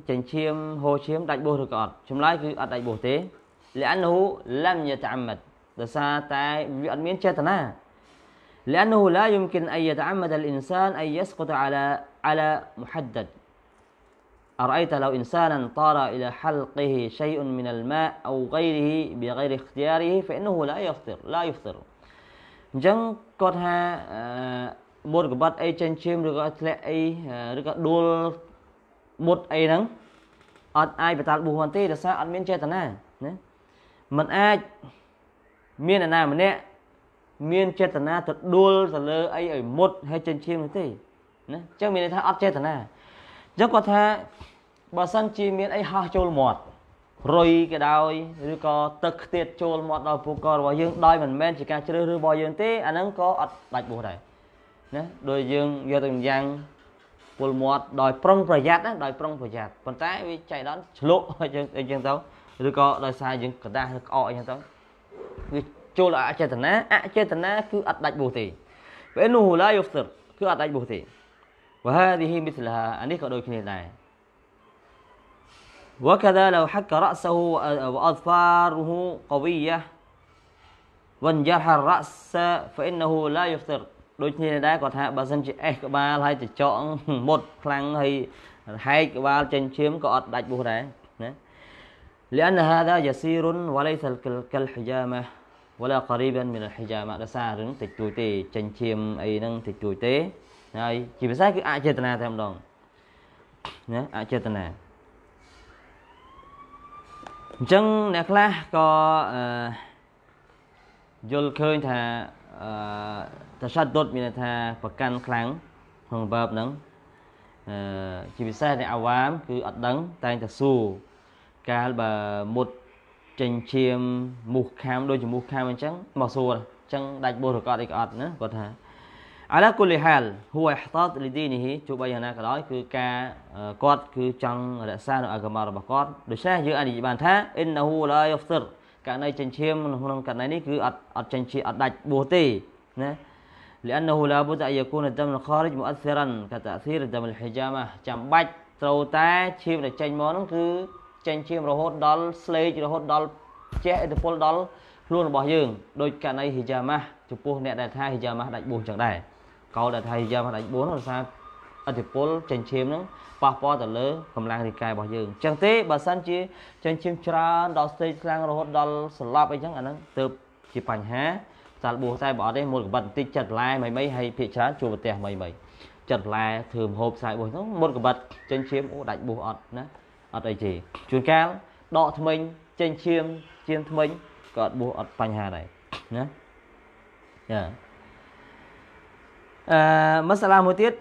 ចិញ្ចៀមហូរឈាមដាច់បួសឬក៏អត់ចម្លើយគឺអត់ដាច់បួសទេ لانه لم يتعمد ដោយសារតែវាអត់មានចេតនា لانه لا يمكن ان يتعمد الانسان ان يسقط على على محدد أرأيت لو إنسانا طار إلى حلقه شيء من الماء أو غيره بغير اختياره فإنه لا يفطر لا يفطر អញ្ចឹងគាត់ថាមុតកបិតអីចិញ្ចៀមឬក៏ធ្លាក់អីឬក៏ដួលមុតអីហ្នឹងអត់អាចបតាល់បួសបានទេដោយសារអត់មានចេតនាណាมันអាចមានអ្នកណាម្នាក់មានចេតនាទៅដួលទៅលើអីឲ្យមុតហើយចិញ្ចៀមនោះទេណាអញ្ចឹងមានន័យថាអត់ចេតនា អញ្ចឹងគាត់ថាបើសិនជាមានអីហោះចូលមាត់រុយក៏ដោយឬក៏ទឹកខ្ទាតចូលមាត់ដល់ពូករបស់យើងដោយមិនមែនជាការជ្រើសរើសរបស់យើងទេអាហ្នឹងក៏អត់ដាច់បួសដែរណាដោយយើងយកទៅយ៉ាងពលមាត់ដោយប្រុងប្រយ័ត្នណាដោយប្រុងប្រយ័ត្នប៉ុន្តែវាចៃដន្យឆ្លក់យើងអីចឹងទៅឬក៏ដោយសារយើងកដាស់ឬក្អកអីចឹងទៅវាចូលអចេតនាអចេតនាគឺអត់ដាច់បួសទេពេលនោះឡាយុហ្វទឺគឺអត់ដាច់បួសទេ وهذه مثلها អានេះក៏ដូចគ្នាដែរ وكذا لو حك رأسه وأظفاره قوية وانجرح الرأس فإنه لا يفطر ដូចគ្នាដែរគាត់ថាបើសិនជាអេះក្បាលហើយទៅចកមុតខ្លាំងហើយហែកក្បាលចិញ្ចៀមក៏អត់ដាច់បួសដែរណា لأن هذا يسير وليس كالحجامة ولا قريبا من الحجامة ដោយសាររឿងតិចតួចទេចិញ្ចៀមអីហ្នឹងតិចតួចទេ ហើយជាភាសាគឺអចេតនាតែម្ដងណាអចេតនាអញ្ចឹងអ្នកខ្លះក៏អឺយល់ឃើញថាអឺតសាត់ដុតមានន័យថាប្រកាន់ខ្លាំងក្នុងបើបហ្នឹងអឺជាពិសេសអ្នកអាវ៉ាមគឺអត់ដឹងតែងតែស៊ូកាលបើមុតចេញឈាមមូសខាមដូចជាមូសខាមអញ្ចឹងមកសួរអញ្ចឹងដាច់បុរកអត់អីក៏អត់ណាគាត់ថា អាឡាគុលីហាលហួយហតតលីឌីនីទោះបីយ៉ាងណាក៏ដោយគឺការគាត់គឺចង់រក្សានៅអាកមារបស់គាត់ដូច្នេះយើងអាចនិយាយបានថាអ៊ីនណហ៊ូឡាយហ្វទិរករណីចិញ្ចៀមក្នុងករណីនេះគឺអត់អត់ចិញ្ចៀមអត់ដាច់បួសទេណា لأنه لابد أن يكون الدم الخارج مؤثرا كتأثير الدم الحجامة ចាំបាច់ត្រូវតែឈាមដែលចេញមកហ្នឹងគឺចេញឈាមរហូតដល់ស្លេករហូតដល់ជះឥទ្ធិពលដល់ខ្លួនរបស់យើងដោយករណីហ៊ីយ៉ាម៉ាស់ចំពោះអ្នកដែលថាហ៊ីយ៉ាម៉ាស់ដាច់បួសចឹងដែរ កោដែលថាយ៉ាមកដាច់4ដោយសារអធិពលចិញ្ចៀមហ្នឹងប៉ះពាល់ទៅលើកម្លាំងរាងកាយរបស់យើងអញ្ចឹងទេបើសិនជាចិញ្ចៀមច្រើនដល់ស្ទេចខ្លាំងរហូតដល់សន្លប់អីចឹងអាហ្នឹងទៅជាបញ្ហាសាលបួសតែបើអត់ទេមុតកបិតបន្តិចចិត្តឡែមិនមិនហើយភាកច្រើនជួបប្រទេសមិនមិនចិត្តឡែធ្វើមហូបខ្សែបួសហ្នឹងមុតកបិតចិញ្ចៀមអូដាច់បួសអត់ណាអត់អីទេជួនកាលដកថ្មិញចិញ្ចៀមជាងថ្មិញក៏អត់បួសអត់បញ្ហាដែរណាយ៉ា អឺមសាឡាមួយទៀត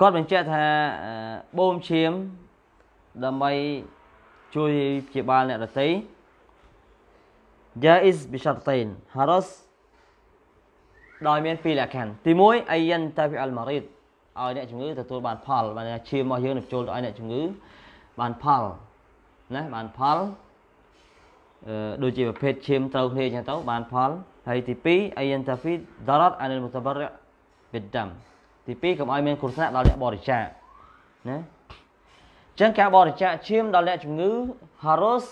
គាត់បញ្ជាក់ថាបូមឈាមដើម្បីជួយព្យាបាលអ្នកដទៃ jaiz bi shartain haras ដោយមានពីរលក្ខខណ្ឌទី1 ayyan tafi al marid ឲ្យអ្នកជំងឺទទួលបានផលបានឈាមរបស់យើងនឹងចូលទៅឲ្យអ្នកជំងឺបានផលណាបានផល ដូចជាប្រភេទឈាមត្រូវគ្នាអញ្ចឹងទៅបានផលហើយទី2អយន្តហ្វីដរ៉ាត់អានិលមុតបរៈបិដាំទី2កុំឲ្យមានគ្រោះថ្នាក់ដល់អ្នកបរិច្ចាគណាអញ្ចឹងការបរិច្ចាគឈាមដល់អ្នកជំងឺហារ៉ូស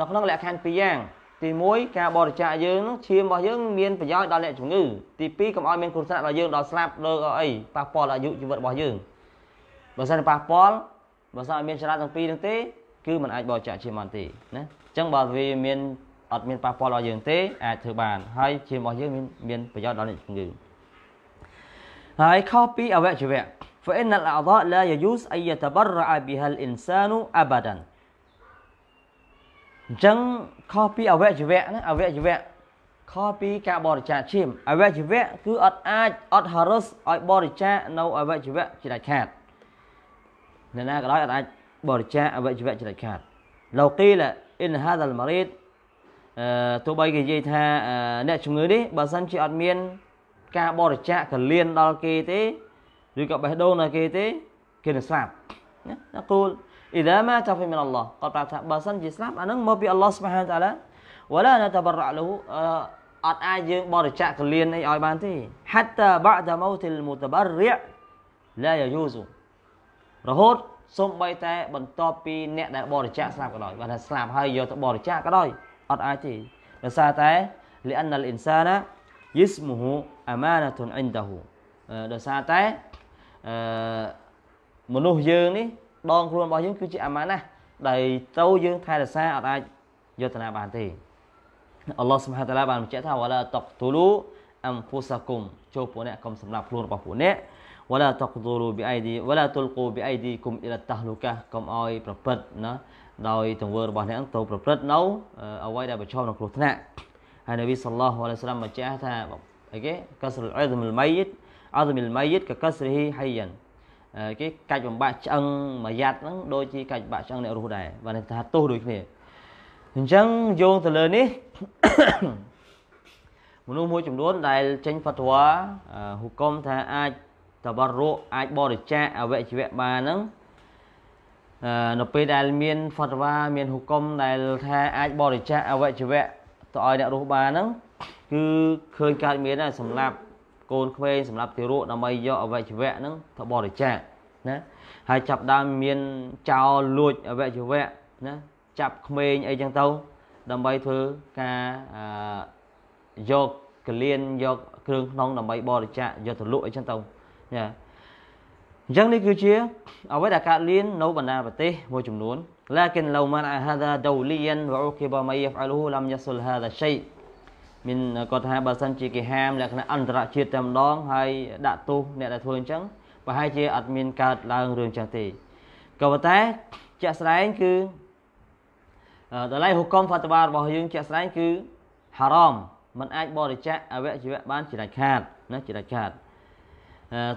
នៅក្នុងលក្ខខណ្ឌពីរយ៉ាងទី1ការបរិច្ចាគយើងនឹងឈាមរបស់យើងមានប្រយោជន៍ដល់អ្នកជំងឺទី2កុំឲ្យមានគ្រោះថ្នាក់ដល់យើងដល់ស្លាប់លើអីប៉ះពាល់អាយុជីវិតរបស់យើងបើសិនប៉ះពាល់បើសិនឲ្យមានចរន្តទាំងពីរនឹងទេ គឺมันអាចបរិច្ចាគឈាមបានទេណាអញ្ចឹងបើវាមានអ អត់មានប៉ះពាល់ដល់យើងទេអាចធ្វើបានហើយជារបស់យើងមានមានប្រយោជន៍ដល់អ្នកជំងឺហើយខុសពីអវយវៈ فإن الأعضاء لا يجوز أن يتبرع بها الإنسان أبدا អញ្ចឹងខុសពីអវយវៈណាអវយវៈខុសពីការបរិច្ចាគឈាមអវយវៈគឺអត់អាចអត់ហារុសឲ្យបរិច្ចាគនៅអវយវៈជាដាច់ខាតអ្នកណាក៏ដោយអត់អាចបរិច្ចាគអវយវៈជាដាច់ខាតលោកគី លអ៊ីនហាដាល់ម៉ារីតអឺទោះបីគេនិយាយថាអ្នកជំងឺនេះបើសិនជាអត់មានការបរិច្ចាគកលៀនដល់គេទេឬក៏បេះដូងដល់គេទេគេនឹងស្លាប់ណាណាគូល إذا مات في من الله គាត់ប្រាប់ថាបើសិនជាស្លាប់អានឹងមកពីអល់ឡោះស្មហានតាឡា ولا نتبرع له អត់អាចយើងបរិច្ចាគកលៀនអីឲ្យបានទេ حتى بعد موت المتبرع لا يجوز រហូត សូម្បីតែបន្ទាប់ពីអ្នកដែលបរិច្ចាគស្លាប់ក៏ដោយបើថាស្លាប់ហើយយកទៅបរិច្ចាគក៏ដោយអត់អាចទេដោយសារតែលិអានលអ៊ីនសាណាយិស្មូហ៊ូអាម៉ាណាតុនអ៊ីនដាហ៊ូដោយសារតែអឺមនុស្សយើងនេះដងខ្លួនរបស់យើងគឺជាអាម៉ាណាដែលទៅយើងថែរក្សាអត់អាចយកទៅណាបានទេអល់ឡោះសុបហានតាឡាបានបញ្ជាក់ថាវ៉ាឡាតុកទូលូអំហ្វូសាគុំចូលពួកអ្នកកុំសម្លាប់ខ្លួនរបស់ពួកអ្នក វ៉ាឡាតុកទូលូប៊ីអៃឌីវ៉ាឡាទុលគូប៊ីអៃឌីគុំអ៊ីឡាតាហ្លូកាកុំឲ្យប្រព្រឹត្តណាដោយទង្វើរបស់អ្នកទៅប្រព្រឹត្តនៅអ្វីដែលប្រឈមនឹងគ្រោះថ្នាក់ហើយនប៊ីសល្លោះអាឡៃសាឡាមបញ្ជាក់ថាអីគេកសរុលអ៊ីដមុលម៉ៃយិតអ៊ីដមុលម៉ៃយិតកកសរហ៊ីហៃយ៉ានគេកាច់បំបាក់ឆ្អឹងមួយយ៉ាត់ហ្នឹងដូចជាកាច់បំបាក់ឆ្អឹងអ្នករស់ដែរបានថាទោសដូចគ្នាអញ្ចឹងយោងទៅលើនេះមនុស្សមួយចំនួនដែលចេញហ្វាត់វ៉ាហុកុំថាអាច តបរកអាចបរិច្ចាគអវយវៈបានហ្នឹងនៅពេលដែលមានហ្វាត់វ៉ាមានហុកុំដែលថាអាចបរិច្ចាគអវយវៈទៅឲ្យអ្នករស់បានហ្នឹងគឺឃើញកើតមានដែរសម្រាប់កូនក្មេងសម្រាប់ទារកដើម្បីយកអវយវៈហ្នឹងទៅបរិច្ចាគណាហើយចាប់ដើមមានចោលលួចអវយវៈណាចាប់ក្មេងអីចឹងទៅដើម្បីធ្វើការយកកលៀនយកគ្រឿងក្នុងដើម្បីបរិច្ចាគយកទៅលក់អីចឹងទៅ ណាអញ្ចឹងនេះគឺជាអ្វីដែលកើតលៀននៅបណ្ដាប្រទេសមួយចំនួន لكن لو منع هذا دوليا وعوقب من يفعله لم يصل هذا الشيء មានគាត់ថាបើសិនជាគេហាមលក្ខណៈអន្តរជាតិតែម្ដងហើយដាក់ទោសអ្នកដែលធ្វើអញ្ចឹងប្រហែលជាអត់មានកើតឡើងរឿងចឹងទេក៏ប៉ុន្តែជាក់ស្ដែងគឺតម្លៃហុកមហ្វាតវ៉ារបស់យើងជាក់ស្ដែងគឺហារ៉មมันអាចបរិច្ចាគអវយវៈបានជាដាច់ខាតណាជាដាច់ខាត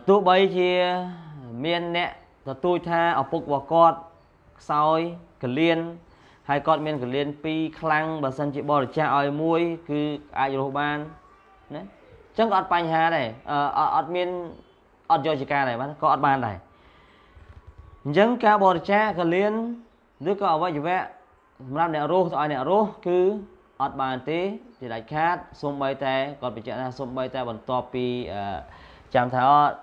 ទោះបីជាមានអ្នកទទូចថាឪពុករបស់គាត់ខ្សោយកលៀនហើយគាត់មានកលៀន2ខ្លាំងបើសិនជាបរិច្ចាគឲ្យមួយគឺអាចរស់បានណាអញ្ចឹងក៏អត់បញ្ហាដែរអត់មានអត់យកជាការដែរបាទក៏អត់បានដែរអញ្ចឹងការបរិច្ចាគកលៀនឬក៏អវយវៈសម្រាប់អ្នករស់ទៅឲ្យអ្នករស់គឺអត់បានទេជាដាច់ខាតសូម្បីតែគាត់បញ្ជាក់ថាសូម្បីតែបន្ទាប់ពី ចាំថាអត់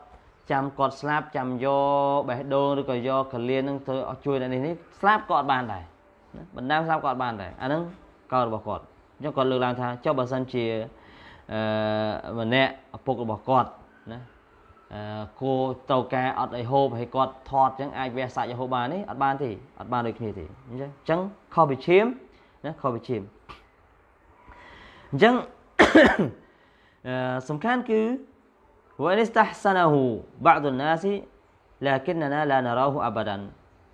ចាំគាត់ស្លាប់ចាំយកបេះដូងឬក៏យកកលៀននឹងទៅជួយអ្នកនេះនេះស្លាប់ក៏អត់បានដែរបណ្ដាស្លាប់ក៏អត់បានដែរអាហ្នឹងកោរបស់គាត់អញ្ចឹងគាត់លើកឡើងថាចុះបើសិនជាអឺម្នាក់ឪពុករបស់គាត់ណាអឺគោទៅការអត់ឲ្យហូបហើយគាត់ថតអញ្ចឹងអាចវះសាច់ឲ្យហូបបានទេអត់បានទេអត់បានដូចគ្នាទេអញ្ចឹងអញ្ចឹងខុសពីឈាមណាខុសពីឈាមអញ្ចឹងអឺសំខាន់គឺ وإن استحسنه بعض الناس لكننا لا نراه أبدا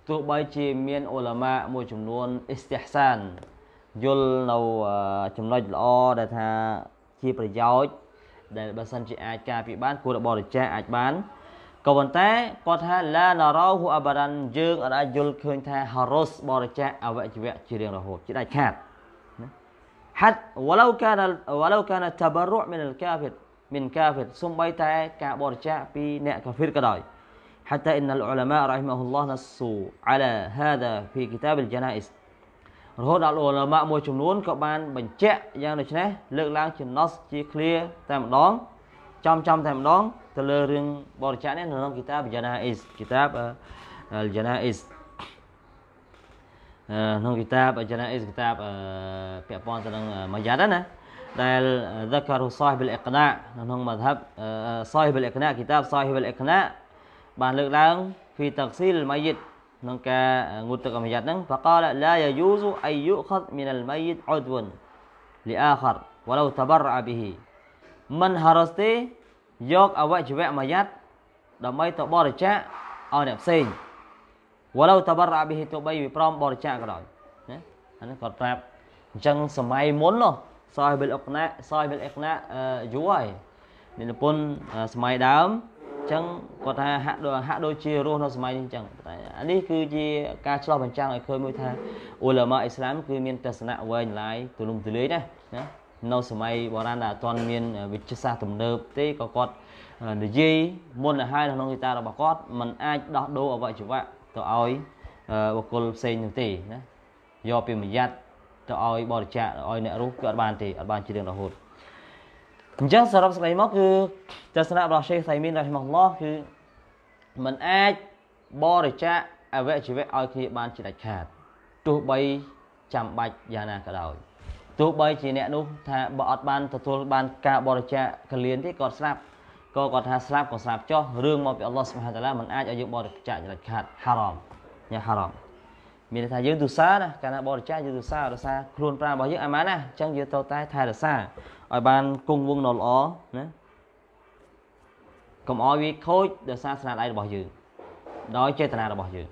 ទោះបីជាមានអ៊ុលាម៉ាមួយចំនួនអ៊ីស្ទិះសានយល់នៅចំណុចល្អដែលថាជាប្រយោជន៍ដែលបើសិនជាអាចការពីបានគួរតែបរិច្ចាគអាចបានក៏ប៉ុន្តែគាត់ថាឡាណារ៉ោហ៊ូអាបារ៉ាន់យើងអាចយល់ឃើញថាហារុសបរិច្ចាគអវយវៈជារៀងរហូតជាដាច់ខាតហាត់ ولو كان ولو كان التبرع من الكافر من كافر សំបីតែការបរិច្ចាគពីអ្នកកាហ្វីរក៏ដោយ حتى إن العلماء رحمه الله نصوا على هذا في كتاب الجنائز រហូតដល់ឧលមាមួយចំនួនក៏បានបញ្ជាក់យ៉ាងដូចនេះលើកឡើងជា nos ជា clear តែម្ដងចំចំតែម្ដងទៅលើរឿងបរិច្ចាគនេះនៅក្នុងគីតាប Janaiz គីតាប Janaiz ក្នុងគីតាប Janaiz គីតាបពាក់ព័ន្ធទៅនឹងមួយយ៉ាត់ណា ដែល ذكر صاحب الإقناع ក្នុង مذهب صاحب الإقناع គីតាប صاحب الإقناع បានលើកឡើង في تغسيل الميت ក្នុងការងូតទឹកអមយ័តហ្នឹង فقال لا يجوز أن يؤخذ من الميت عضو លីអាខារវឡូតបរអប៊ីហ៊ីមិនហារ៉ាសទេយកអវយវៈមួយយ៉ាត់ដើម្បីទៅបរិច្ចាគឲ្យអ្នកផ្សេងវឡូតបរអប៊ីហ៊ីទៅបីវាព្រមបរិច្ចាគក៏ដោយណាអានេះគាត់ប្រាប់អញ្ចឹងសម័យមុននោះ សោះបិលអុកណាសោះបិលអុកណាយូរហើយនិពន្ធសម័យដើមអញ្ចឹងគាត់ថាហាក់ដូចហាក់ដូចជារស់នៅសម័យនេះអញ្ចឹងតែអានេះគឺជាការឆ្លោះបញ្ចាំងឲ្យឃើញមួយថាអ៊ូឡាម៉ាអ៊ីស្លាមគឺមានទស្សនៈវែងឡាយទូលំទូលាយណាណានៅសម័យបុរាណដែលអត់ទាន់មានវិទ្យាសាស្ត្រទំនើបទេក៏គាត់និយាយមុនទៅហើយក្នុងគីតារបស់គាត់มันអាចដោះដូរអវយវៈទៅឲ្យបុគ្គលផ្សេងនោះទេណាយកពីមយ័ត ទៅឲ្យបរិច្ចាគឲ្យអ្នករស់គឺអត់បានទេអត់បានជារឿងរហូតអញ្ចឹងសរុបសេចក្តីមកគឺទស្សនៈរបស់ Sheikh Saimin រ៉ាហ៊ីម៉ាហ៊ុលឡោះគឺมันអាចបរិច្ចាគអវយវៈឲ្យគ្នាបានជាដាច់ខាតទោះបីចាំបាច់យ៉ាងណាក៏ដោយទោះបីជាអ្នកនោះថាបើអត់បានទទួលបានការបរិច្ចាគកលៀនទេគាត់ស្លាប់ក៏គាត់ថាស្លាប់ក៏ស្លាប់ចុះរឿងមកពីអល់ឡោះសុបហានតាឡាមិនអាចឲ្យយើងបរិច្ចាគដាច់ខាតហារ៉មញ៉ាហារ៉ម មានថាយើងទុសាណាកាលណាបរិច្ចាគយើងទុសារសាខ្លួនប្រាណរបស់យើងអាម៉ានណាអញ្ចឹងយើងទៅតែថែរសាឲ្យបានគង់វង្សនៅល្អណាកុំឲ្យវាខូចដោយសារស្នាដៃរបស់យើងដោយចេតនារបស់យើង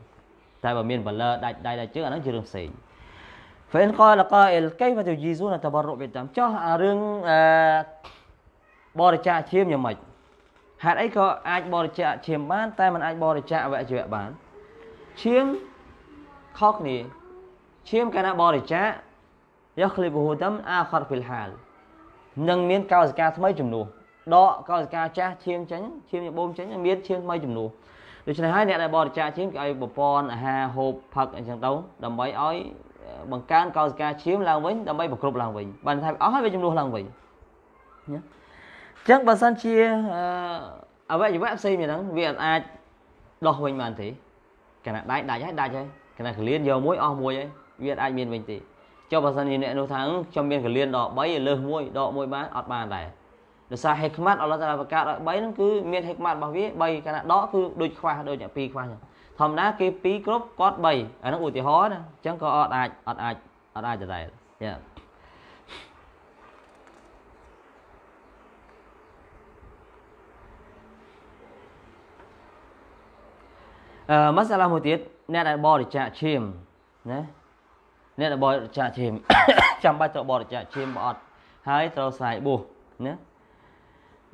តែបើមានបលឺដាច់ដៃដាច់ជើងអានោះជារឿងផ្សេង فإن قال قائل كيف تجيزون التبرع بالدم ចុះរឿងអឺបរិច្ចាគឈាមយ៉ាងម៉េចហេតុអីក៏អាចបរិច្ចាគឈាមបានតែមិនអាចបរិច្ចាគអវយវៈបានឈាម ខុសគ្នាឈាមកាលណាបរិច្ចាគយកគ្លីបហ៊ូដាំអាខាត់ហ្វីលហាលនឹងមានកោសិកាថ្មីចំនួនដកកោសិកាចាស់ឈាមចេញឈាមបូមចេញមានឈាមថ្មីចំនួនដូច្នេះហើយអ្នកដែលបរិច្ចាគឈាមគេឲ្យប្រព័ន្ធអាហារហូបផឹកអញ្ចឹងទៅដើម្បីឲ្យបង្កើនកោសិកាឈាមឡើងវិញដើម្បីប្រគ្រប់ឡើងវិញបានថាអស់ហើយវាចំនួនឡើងវិញណាអញ្ចឹងបើសិនជាអវយវៈផ្សេងនេះហ្នឹងវាអាចដោះវិញបានទេគណៈដាច់ដាច់ហើយដាច់ហើយ កណៈកលៀនយកមួយអស់មួយហើយវាអាចមានវិញទេចុះបើសិនជាអ្នកនោះថាខ្ញុំមានកលៀនដក3លើសមួយដកមួយបានអត់បានដែរដោយសារហេកម៉ាត់អល់ឡោះតាឡាបង្កើតឲ្យ3ហ្នឹងគឺមានហេកម៉ាត់របស់វា3គណៈដកគឺដូចខ្វះដូចអ្នក2ខ្វះចឹងធម្មតាគេ2គ្រប់គាត់3អាហ្នឹងឧទាហរណ៍ណាអញ្ចឹងក៏អត់អាចអត់អាចអត់អាចដដែលយ៉ាអឺម៉ាសាឡាមួយទៀត អ្នកដែលបរិច្ចាគឈាមណាអ្នកដែលបរិច្ចាគឈាមចាំបាច់ត្រូវបរិច្ចាគឈាមបើអត់ហើយត្រូវស្រែកបួសណា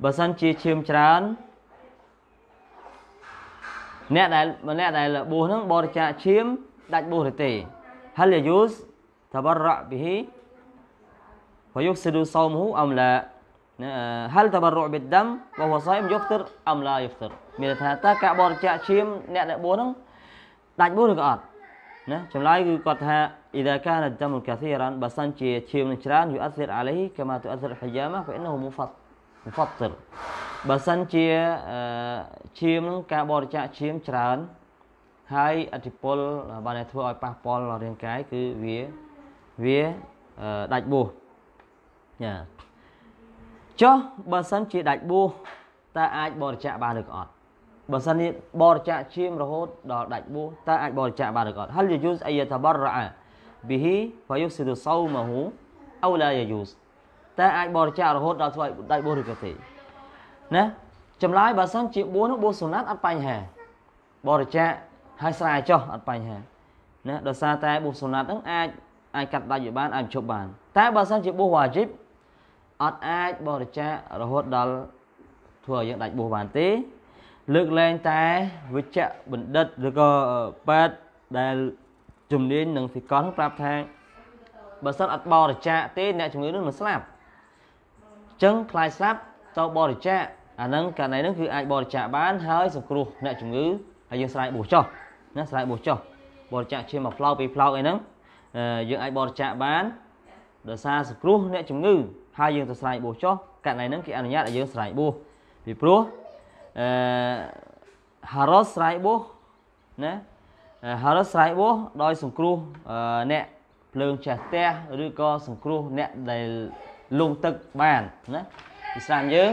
បើសិនជាឈាមច្រើនអ្នកដែលអ្នកដែលបួសហ្នឹងបរិច្ចាគឈាមដាច់បួសឬទេហលយូសតបរៈប៊ីហ៊ី ويفسد صومه أم لا هل تبرع بالدم وهو صائم يفطر أم لا يفطر មានថាតើការបរិច្ចាគឈាមអ្នកដែលបួសហ្នឹង ដាច់បួសឬក៏អត់ណាចម្លើយគឺគាត់ថា إذا كان الدم كثيرا បើសិនជាឈាមនឹងច្រើន يؤثر عليه كما تؤثر الحجامة فإنه مفطر បើសិនជាឈាមនឹងការបរិច្ចាគឈាមច្រើនហើយអតិពលបានធ្វើឲ្យប៉ះពាល់ដល់រាងកាយគឺវាវាដាច់បួសចាចុះបើសិនជាដាច់បួសតើអាចបរិច្ចាគបានឬក៏អត់ បើសិននេះបរិច្ចាគឈាមរហូតដល់ដាច់បួសតើអាចបរិច្ចាគបានឬក៏អត់ហលយយូសអយតបរអប៊ីហ៊ីហ្វយុសិដសោមហ៊ូអូឡាយយូសតើអាចបរិច្ចាគរហូតដល់ធ្វើឲ្យដាច់បួសឬក៏ទេណាចម្លើយបើសិនជាបួសនោះបួសសុណាត់អត់បញ្ហាបរិច្ចាគហើយស្រែចុះអត់បញ្ហាណាដោយសារតែបួសសុណាត់ហ្នឹងអាចអាចកាត់ដាច់វាបានអាចជប់បាន តែបើសិនជាបួសវ៉ាជីបអត់អាចបរិច្ចាគរហូតដល់ធ្វើឲ្យយើងដាច់បួសបានទេ លើកលែងតែវិជ្ជបណ្ឌិតឬក៏ប៉ែតដែលជំនាញនឹងទីកលប្រាប់ថាបើសិនអត់បរិច្ចាគទេអ្នកជំងឺនឹងនឹងស្លាប់អញ្ចឹងខ្លាយស្លាប់ទៅបរិច្ចាគអាហ្នឹងករណីហ្នឹងគឺអាចបរិច្ចាគបានហើយសង្គ្រោះអ្នកជំងឺហើយយើងស្រែកបួសចុះណាស្រែកបួសចុះបរិច្ចាគឈាមមួយផ្លោកពីរផ្លោកអីហ្នឹងយើងអាចបរិច្ចាគបានដោយសារសង្គ្រោះអ្នកជំងឺហើយយើងទៅស្រែកបួសចុះករណីហ្នឹងគេអនុញ្ញាតឲ្យយើងស្រែកបួសពីព្រោះ អឺហារ៉ូស្រែកបួសណាហារ៉ូស្រែកបួសដោយសង្គ្រោះអ្នកភ្លើងចេះផ្ទះឬក៏សង្គ្រោះអ្នកដែលលងទឹកបានណាឥស្លាមយើង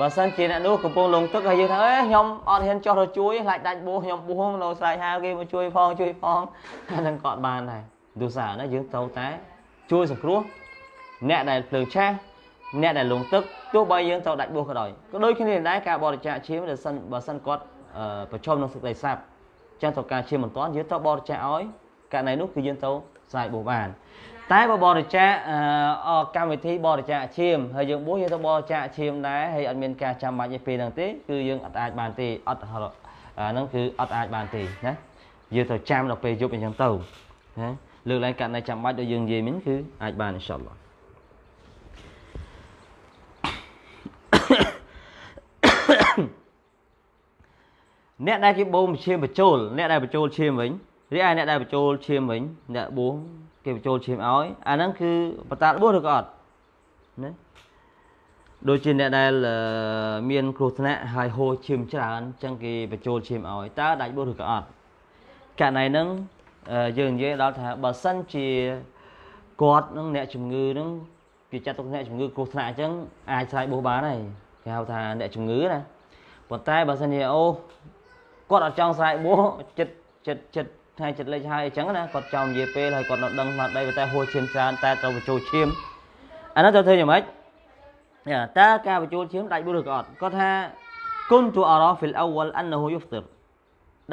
បើសិនជាអ្នកនោះកំពុងលងទឹកហើយយើងថាអេខ្ញុំអត់ហ៊ានចុះទៅជួយខ្លាចដាច់បួសខ្ញុំបួសនៅស្រែកហៅគេមកជួយផងជួយផងអានឹងក៏បានដែរទូសារណាយើងត្រូវតែជួយសង្គ្រោះអ្នកដែលភ្លើងឆាស អ្នកដែលលងទឹកទោះបីយើងត្រូវដាច់បួសក៏ដោយក៏ដូចគ្នាដែរការបរិច្ចាគឈាមបើសិនបើសិនគាត់ប្រឈមនឹងសេចក្តីស្លាប់ចឹងត្រូវការឈាមមិនទាន់យើងត្រូវបរិច្ចាគឲ្យករណីនោះគឺយើងត្រូវស្រាយបួសបានតែបើបរិច្ចាគកម្មវិធីបរិច្ចាគឈាមហើយយើងបួសយើងទៅបរិច្ចាគឈាមដែរហើយអត់មានការចាំបាច់ឯពេលហ្នឹងទេគឺយើងអត់អាចបានទេអត់អាហ្នឹងគឺអត់អាចបានទេណាយើងត្រូវចាំដល់ពេលយប់អញ្ចឹងទៅណាលើកឡើងករណីចាំបាច់ដូចយើងនិយាយមិញគឺអាចបានអ៊ីនសាអល់ឡោះ អ្នកដែលគេបូមឈាមបញ្ចូលអ្នកដែលបញ្ចូលឈាមវិញរីឯអ្នកដែលបញ្ចូលឈាមវិញអ្នកបួសគេបញ្ចូលឈាមឲ្យអាហ្នឹងគឺបតាបួសឬក៏អត់ណាដូចជាអ្នកដែលមានគ្រោះថ្នាក់ហើយហូរឈាមច្រើនអញ្ចឹងគេបញ្ចូលឈាមឲ្យតើដាច់បួសឬក៏អត់ករណីហ្នឹងយើងនិយាយដល់ថាបើសិនជាគាត់នឹងអ្នកជំងឺនឹងគេចាត់ទុកអ្នកជំងឺគ្រោះថ្នាក់អញ្ចឹងអាចឆ្លៃបួសបានហើយគេហៅថាអ្នកជំងឺណាប៉ុន្តែបើសិនជាអូ គាត់អត់ចង់ស្រែកបួចិត្តចិត្តចិត្តថ្ងៃចិត្តលេចហើយអញ្ចឹងណាគាត់ចង់និយាយពេលហើយគាត់នៅដឹងស្មារតីតែហួសឈាមច្រើនតែត្រូវបញ្ចូលឈាមអានោះត្រូវធ្វើយ៉ាងម៉េចតើការបញ្ចូលឈាមដាច់បួឬក៏អត់គាត់ថាគុនទូអារ៉ាហ្វីលអវលអានហូយុហ្ទិរ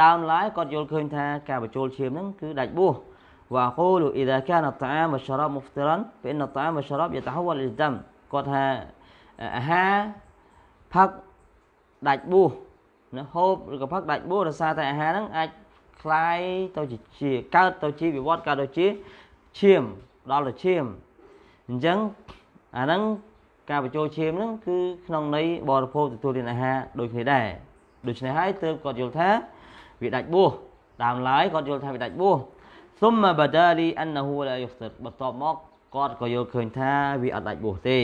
ដើមឡើយគាត់យល់ឃើញថាការបញ្ចូលឈាមហ្នឹងគឺដាច់បួវ៉ាកូលូអ៊ីដាកានតាមវ៉ាឆរ៉ាប់មុហ្ទិរ៉ានហ្វីនតាមវ៉ាឆរ៉ាប់យតហូវលអ៊ីដាំគាត់ថាអាហារផឹកដាច់បួ ណាហូបឬក៏ផឹកដាច់បួសដោយសារតែអាហារហ្នឹងអាចคล้ายទៅជាកើតទៅជាវិវត្តកើតទៅជាឈាមដល់ទៅឈាមអញ្ចឹងអាហ្នឹងការបញ្ចូលឈាមហ្នឹងគឺក្នុងន័យបរិភោគទទួលទានអាហារដូចគ្នាដែរដូច្នេះហើយទើបគាត់យល់ថាវាដាច់បួសដើមឡើយគាត់យល់ថាវាដាច់បួស ثم بدا لي انه لا يفطر បន្ទាប់មកគាត់ក៏យល់ឃើញថាវាអត់ដាច់បួសទេ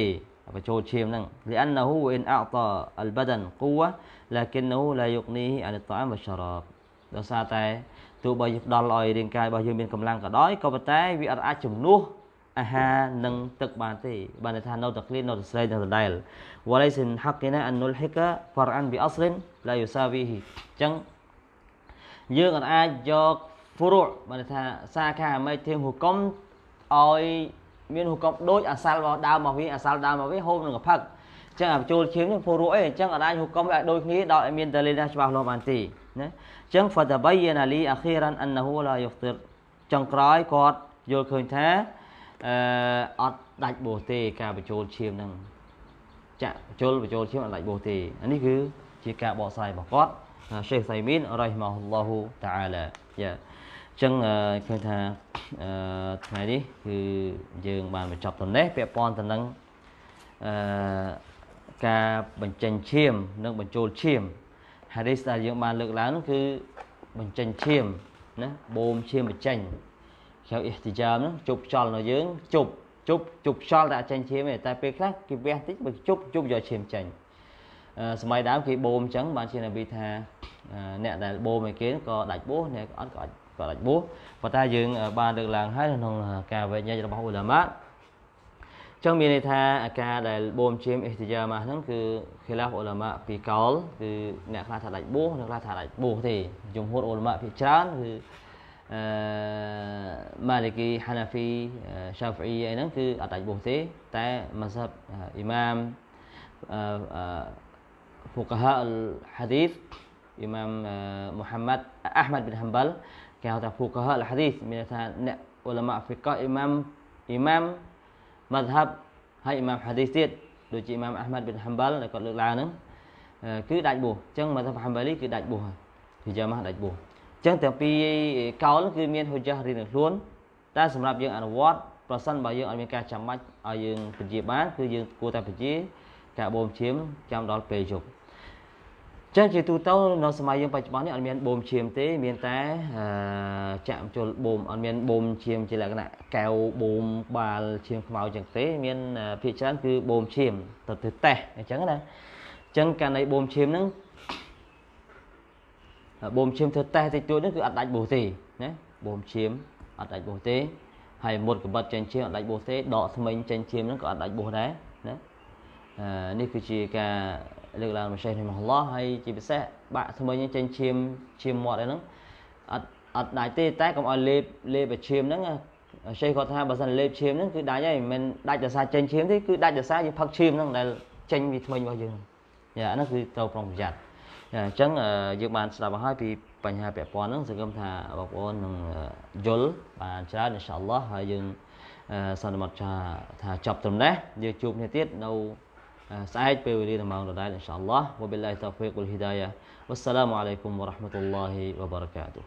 បញ្ចូលឈាមហ្នឹង لانه ان اعطى البدن قوه لكنه لا يغنيه عن الطعام والشراب ដោយសារតែទោះបីផ្ដល់ឲ្យរាងកាយរបស់យើងមានកម្លាំងក៏ដោយក៏ប៉ុន្តែវាអត់អាចជំនួសអាហារនិងទឹកបានទេបានន័យថានៅតែគ្លៀននៅតែស្រេកនៅដដែល وليس حقنا ان نلحق فرعا باصل لا يساويه អញ្ចឹងយើងអាចយកហ្វុរុបានន័យថាសាខាអាមេធៀមហុកុំឲ្យមានហុកុំដូចអាសាល់របស់ដើមរបស់វាអាសាល់ដើមរបស់វាហូបនឹងកផឹកអញ្ ចឹងអាចូលឈាមនេះហ្វុរុអីអញ្ចឹងអាចហុកុំឲ្យដូចគ្នាដល់ឲ្យមានដលីលច្បាស់លាស់បានទេណាអញ្ចឹង fatabayyana li akhiran annahu la yuftir ចុងក្រោយគាត់យល់ឃើញថាអឺអត់ដាច់បោះទេការបញ្ចូលឈាមហ្នឹងចាក់បញ្ចូលបញ្ចូលឈាមអត់ដាច់បោះទេអានេះគឺជាការបកស្រាយរបស់គាត់សេខសៃមីនរ៉ៃម៉ាហ៊ុលឡោះតាអាឡាយ៉ាចឹងឃើញថាថ្ងៃនេះគឺយើងបានបញ្ចប់ទៅនេះពាក់ព័ន្ធទៅនឹងអឺ ការបញ្ចេញឈាម និងបញ្ចូលឈាមហាឌីសដែលយើងបានលើកឡើងនោះគឺបញ្ចេញឈាមណាបូមឈាមបញ្ចេញហៅអ៊ីស្ទីយ៉ាមនោះជប់ខ្យល់នៅយើងជប់ជប់ជប់ខ្យល់តែអត់ចេញឈាមទេតែពេលខ្លះគេវះតិចបើជប់ជប់យកឈាមចេញសម័យដើមគេបូមអញ្ចឹងបានជានប៊ីថាអ្នកដែលបូមឲ្យគេក៏ដាច់បួសអ្នកអត់ក៏ក៏ដាច់បួសប៉ុន្តែយើងបានលើកឡើងហើយក្នុងការវិញ្ញាណរបស់អ៊ូឡាម៉ា ចឹងមានន័យថាអាការដែលបូមជាមអ៊ីស្ទីយ៉ាម៉ាហ្នឹងគឺខិលាហ្វអ៊ូឡាម៉ាពីកោលគឺអ្នកខ្លះថាដាច់បួសអ្នកខ្លះថាដាច់បួសទេជំហរអ៊ូឡាម៉ាភាគច្រើនគឺអឺម៉ាលីគីហាណាហ្វីឆាហ្វអ៊ីអីហ្នឹងគឺអត់ដាច់បួសទេ តែម៉ាសាប់អ៊ីម៉ាមអឺ fuqaha al-hadith Imam Muhammad Ahmad bin Hanbal គេហៅថា fuqaha al-hadith មានថាអ្នកអ៊ុលម៉ាហ្វិកអ៊ីម៉ាមអ៊ីម៉ាម madhab ហើយអ៊ីម៉ាម hadith ទៀតដូចជាអ៊ីម៉ាម Ahmad bin Hanbal ដែលគាត់លើកឡើងហ្នឹងគឺដាច់បួសអញ្ចឹង madhab Hanbali គឺដាច់បួសហើយយ៉ាម៉ាស់ដាច់បួសអញ្ចឹងទាំងពីរកោលគឺមានហុចាស់រៀងខ្លួនតែសម្រាប់យើងអនុវត្តប្រសិនបើយើងអត់មានការចាំបាច់ឲ្យយើងពជាបានគឺយើងគួរតែពជាការបូមឈាមចាំដល់ពេលយប់ ចឹងជាទូទៅនៅសម័យយើងបច្ចុប្បន្ននេះអត់មានបូមឈាមទេ មានតែចាក់ជលបូមអត់មានបូមឈាមជាលក្ខណៈកែវបូមបាលឈាមខ្មៅចឹងទេ មានភាគច្រើនគឺបូមឈាមទៅទៅតេស្តអញ្ចឹងណាអញ្ចឹងករណីបូមឈាមហ្នឹងបូមឈាមធ្វើតេស្តតិចតួចហ្នឹងគឺអត់ដាច់បូសទេណាបូមឈាមអត់ដាច់បូសទេហើយមុតកបិតចេញឈាមអត់ដាច់បូសទេដកថ្មិញចេញឈាមហ្នឹងក៏អត់ដាច់បូសដែរណានេះគឺជាការ លើកឡើងមកសេះនេះមកឡោះហើយជាពិសេសបាក់ថ្មីចេញឈាមឈាមមាត់អីហ្នឹងអត់អត់ដាច់ទេតែកុំឲ្យលេបលេបឈាមហ្នឹងឆេះគាត់ថាបើសិនលេបឈាមហ្នឹងគឺដាច់ហើយមិនមែនដាច់ដោយសារចេញឈាមទេគឺដាច់ដោយសារយើងផឹកឈាមហ្នឹងដែលចេញពីធ្មេញរបស់យើងយ៉ាអាហ្នឹងគឺត្រូវប្រុងប្រយ័ត្នអញ្ចឹងយើងបានស្ដាប់មកហើយពីបញ្ហាពាក់ព័ន្ធហ្នឹងសង្ឃឹមថាបងប្អូននឹងយល់បានច្រើនអ៊ីនសាអល់ឡោះហើយយើងសន្មតថាថាចប់ត្រឹមនេះយើងជួបគ្នាទៀតនៅ آه، سعيد بوليد ما إن شاء الله. وبالله التوفيق والهداية. والسلام عليكم ورحمة الله وبركاته.